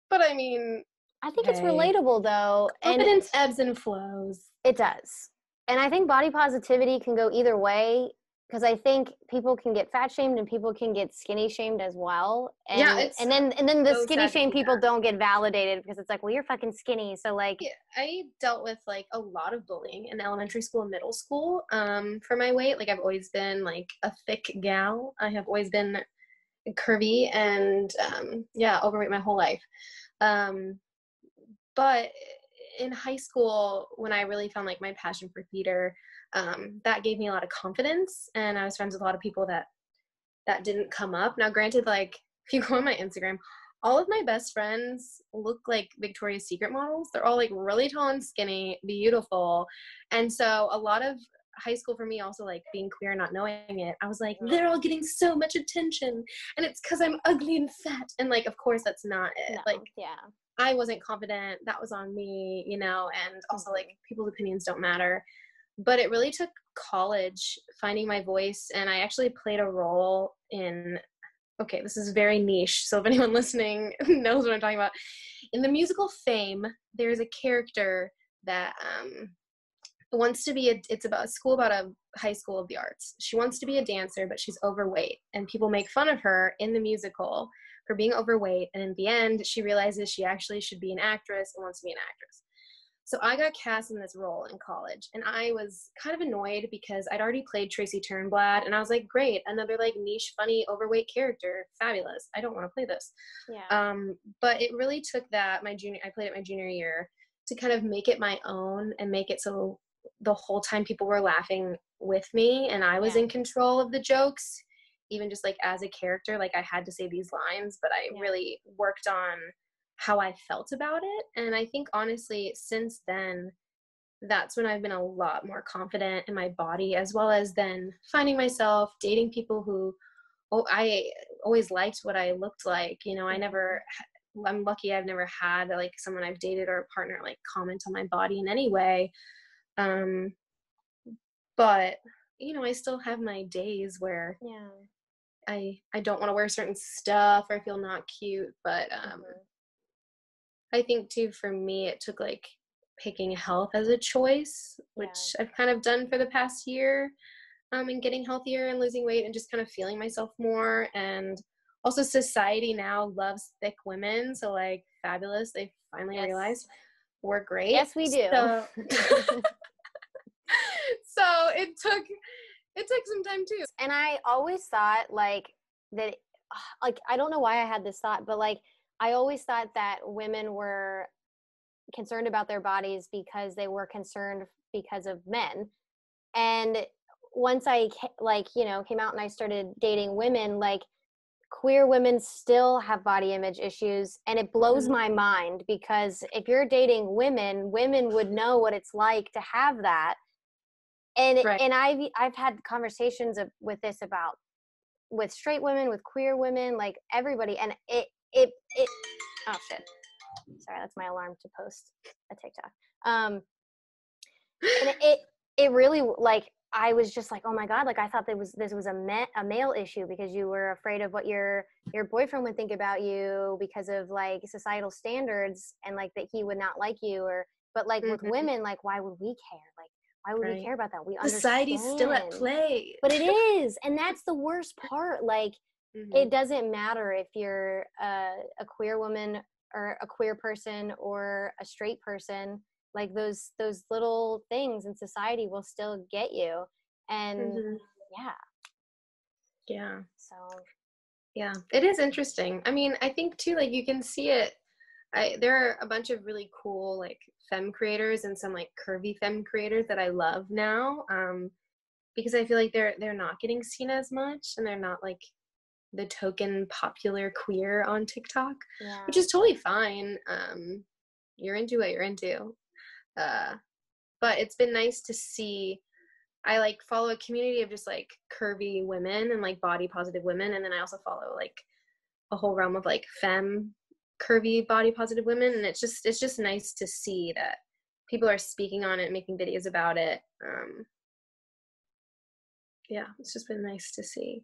B: but I mean,
A: I think it's relatable though, and
B: confidence ebbs and flows.
A: it does. And I think body positivity can go either way because I think people can get fat shamed and people can get skinny shamed as well. And,
B: Yeah,
A: and then and then the
B: so
A: skinny shame people
B: that.
A: don't get validated because it's like, well, you're fucking skinny, so like,
B: Yeah, I dealt with like a lot of bullying in elementary school and middle school um, for my weight. Like I've always been like a thick gal. I have always been curvy and um, yeah, overweight my whole life. Um, but in high school, when I really found like my passion for theater, um, that gave me a lot of confidence, and I was friends with a lot of people that that didn't come up. Now, granted, like [LAUGHS] if you go on my Instagram, all of my best friends look like Victoria's Secret models. They're all like really tall and skinny, beautiful. And so a lot of high school for me also like being queer and not knowing it, I was like, they're all getting so much attention and it's because I'm ugly and fat. And like of course that's not it.
A: no,
B: Like
A: yeah,
B: I wasn't confident. That was on me, you know, and also like
A: Mm-hmm.
B: people's opinions don't matter. But it really took college finding my voice, and I actually played a role in. Okay, this is very niche. So if anyone [LAUGHS] listening knows what I'm talking about, in the musical Fame, there's a character that um, wants to be a. It's about a school about a high school of the arts. She wants to be a dancer, but she's overweight, and people make fun of her in the musical for being overweight. And in the end, she realizes she actually should be an actress and wants to be an actress. So I got cast in this role in college, and I was kind of annoyed because I'd already played Tracy Turnblad, and I was like, great, another like niche, funny, overweight character, fabulous. I don't want to play this.
A: Yeah.
B: Um, but it really took that my junior, I played it my junior year to kind of make it my own and make it so the whole time people were laughing with me, and I was
A: Yeah.
B: in control of the jokes even just like as a character like i had to say these lines but i
A: Yeah.
B: really worked on how i felt about it and i think honestly since then that's when i've been a lot more confident in my body as well as then finding myself dating people who oh i always liked what i looked like you know i never i'm lucky i've never had like someone i've dated or a partner like comment on my body in any way um but you know i still have my days where
A: yeah.
B: I I don't want to wear certain stuff or I feel not cute. But um,
A: Mhm.
B: I think too for me it took like picking health as a choice, which I've kind of done for the past year, um, and getting healthier and losing weight and just kind of feeling myself more. And also society now loves thick women, so like fabulous. They finally
A: Yes.
B: realized we're great.
A: Yes, we do.
B: So, [LAUGHS] [LAUGHS] so it took it took some time too.
A: and I always thought like that like I don't know why I had this thought, but like I always thought that women were concerned about their bodies because they were concerned because of men. And once I like, you know, came out and I started dating women, like queer women still have body image issues and it blows
B: Mhm.
A: my mind because if you're dating women, women would know what it's like to have that. And
B: Right.
A: and I've I've had conversations of, with this about with straight women, with queer women, like everybody and it it it oh shit. Sorry, that's my alarm to post a TikTok. Um and it, it it really like I was just like, oh my god, like I thought that was this was a ma- a male issue because you were afraid of what your your boyfriend would think about you because of like societal standards and like that he would not like you or but like with
B: Mhm.
A: women, like why would we care? Like why would we care about that? We
B: Society's still at play.
A: But it [LAUGHS] is, and that's the worst part. Like
B: Mhm.
A: it doesn't matter if you're a, a queer woman or a queer person or a straight person like those those little things in society will still get you and
B: Mhm.
A: yeah
B: Yeah.
A: so
B: Yeah, it is interesting. I mean, I think too, like you can see it. I there are a bunch of really cool like femme creators and some like curvy femme creators that I love now, um, because I feel like they're they're not getting seen as much, and they're not like the token popular queer on TikTok,
A: yeah
B: which is totally fine. Um, you're into what you're into, uh, but it's been nice to see. I like follow a community of just like curvy women and like body positive women, and then I also follow like a whole realm of like femme curvy body positive women, and it's just it's just nice to see that people are speaking on it, making videos about it. Um, yeah, it's just been nice to see.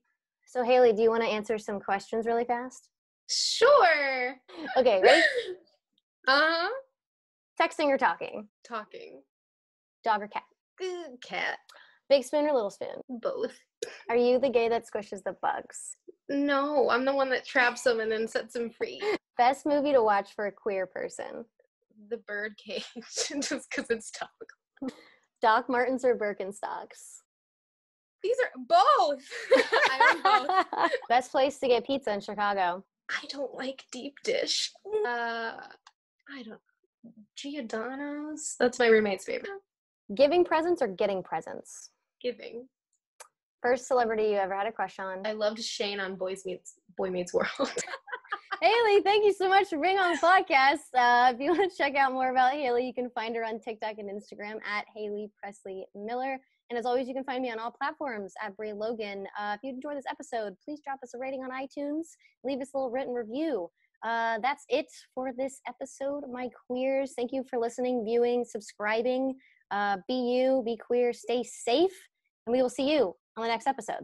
A: So haley do you want to answer some questions really fast
B: Sure.
A: okay ready [LAUGHS]
B: Uh huh.
A: texting or talking
B: Talking.
A: dog or cat
B: cat.
A: big spoon or little spoon
B: Both.
A: are you the gay that squishes the bugs
B: No, I'm the one that traps them and then sets them free.
A: best movie to watch for a queer person
B: The birdcage, [LAUGHS] just because it's topical.
A: doc martens or birkenstocks
B: These are both. Both. [LAUGHS]
A: best place to get pizza in chicago
B: I don't like deep dish. Uh, I don't. Giordano's. That's my roommate's favorite.
A: giving presents or getting presents
B: Giving.
A: First celebrity you ever had a crush on.
B: I loved Shane on Boys Meets Boy Meets World. [LAUGHS]
A: Haley, thank you so much for being on the podcast. Uh, if you want to check out more about Haley, you can find her on TikTok and Instagram at Haley Presley Miller. And as always, you can find me on all platforms at Brie Logan. Uh, if you enjoyed this episode, please drop us a rating on iTunes, leave us a little written review. Uh, that's it for this episode, my queers. Thank you for listening, viewing, subscribing. Uh, be you, be queer, stay safe, and we will see you on the next episode.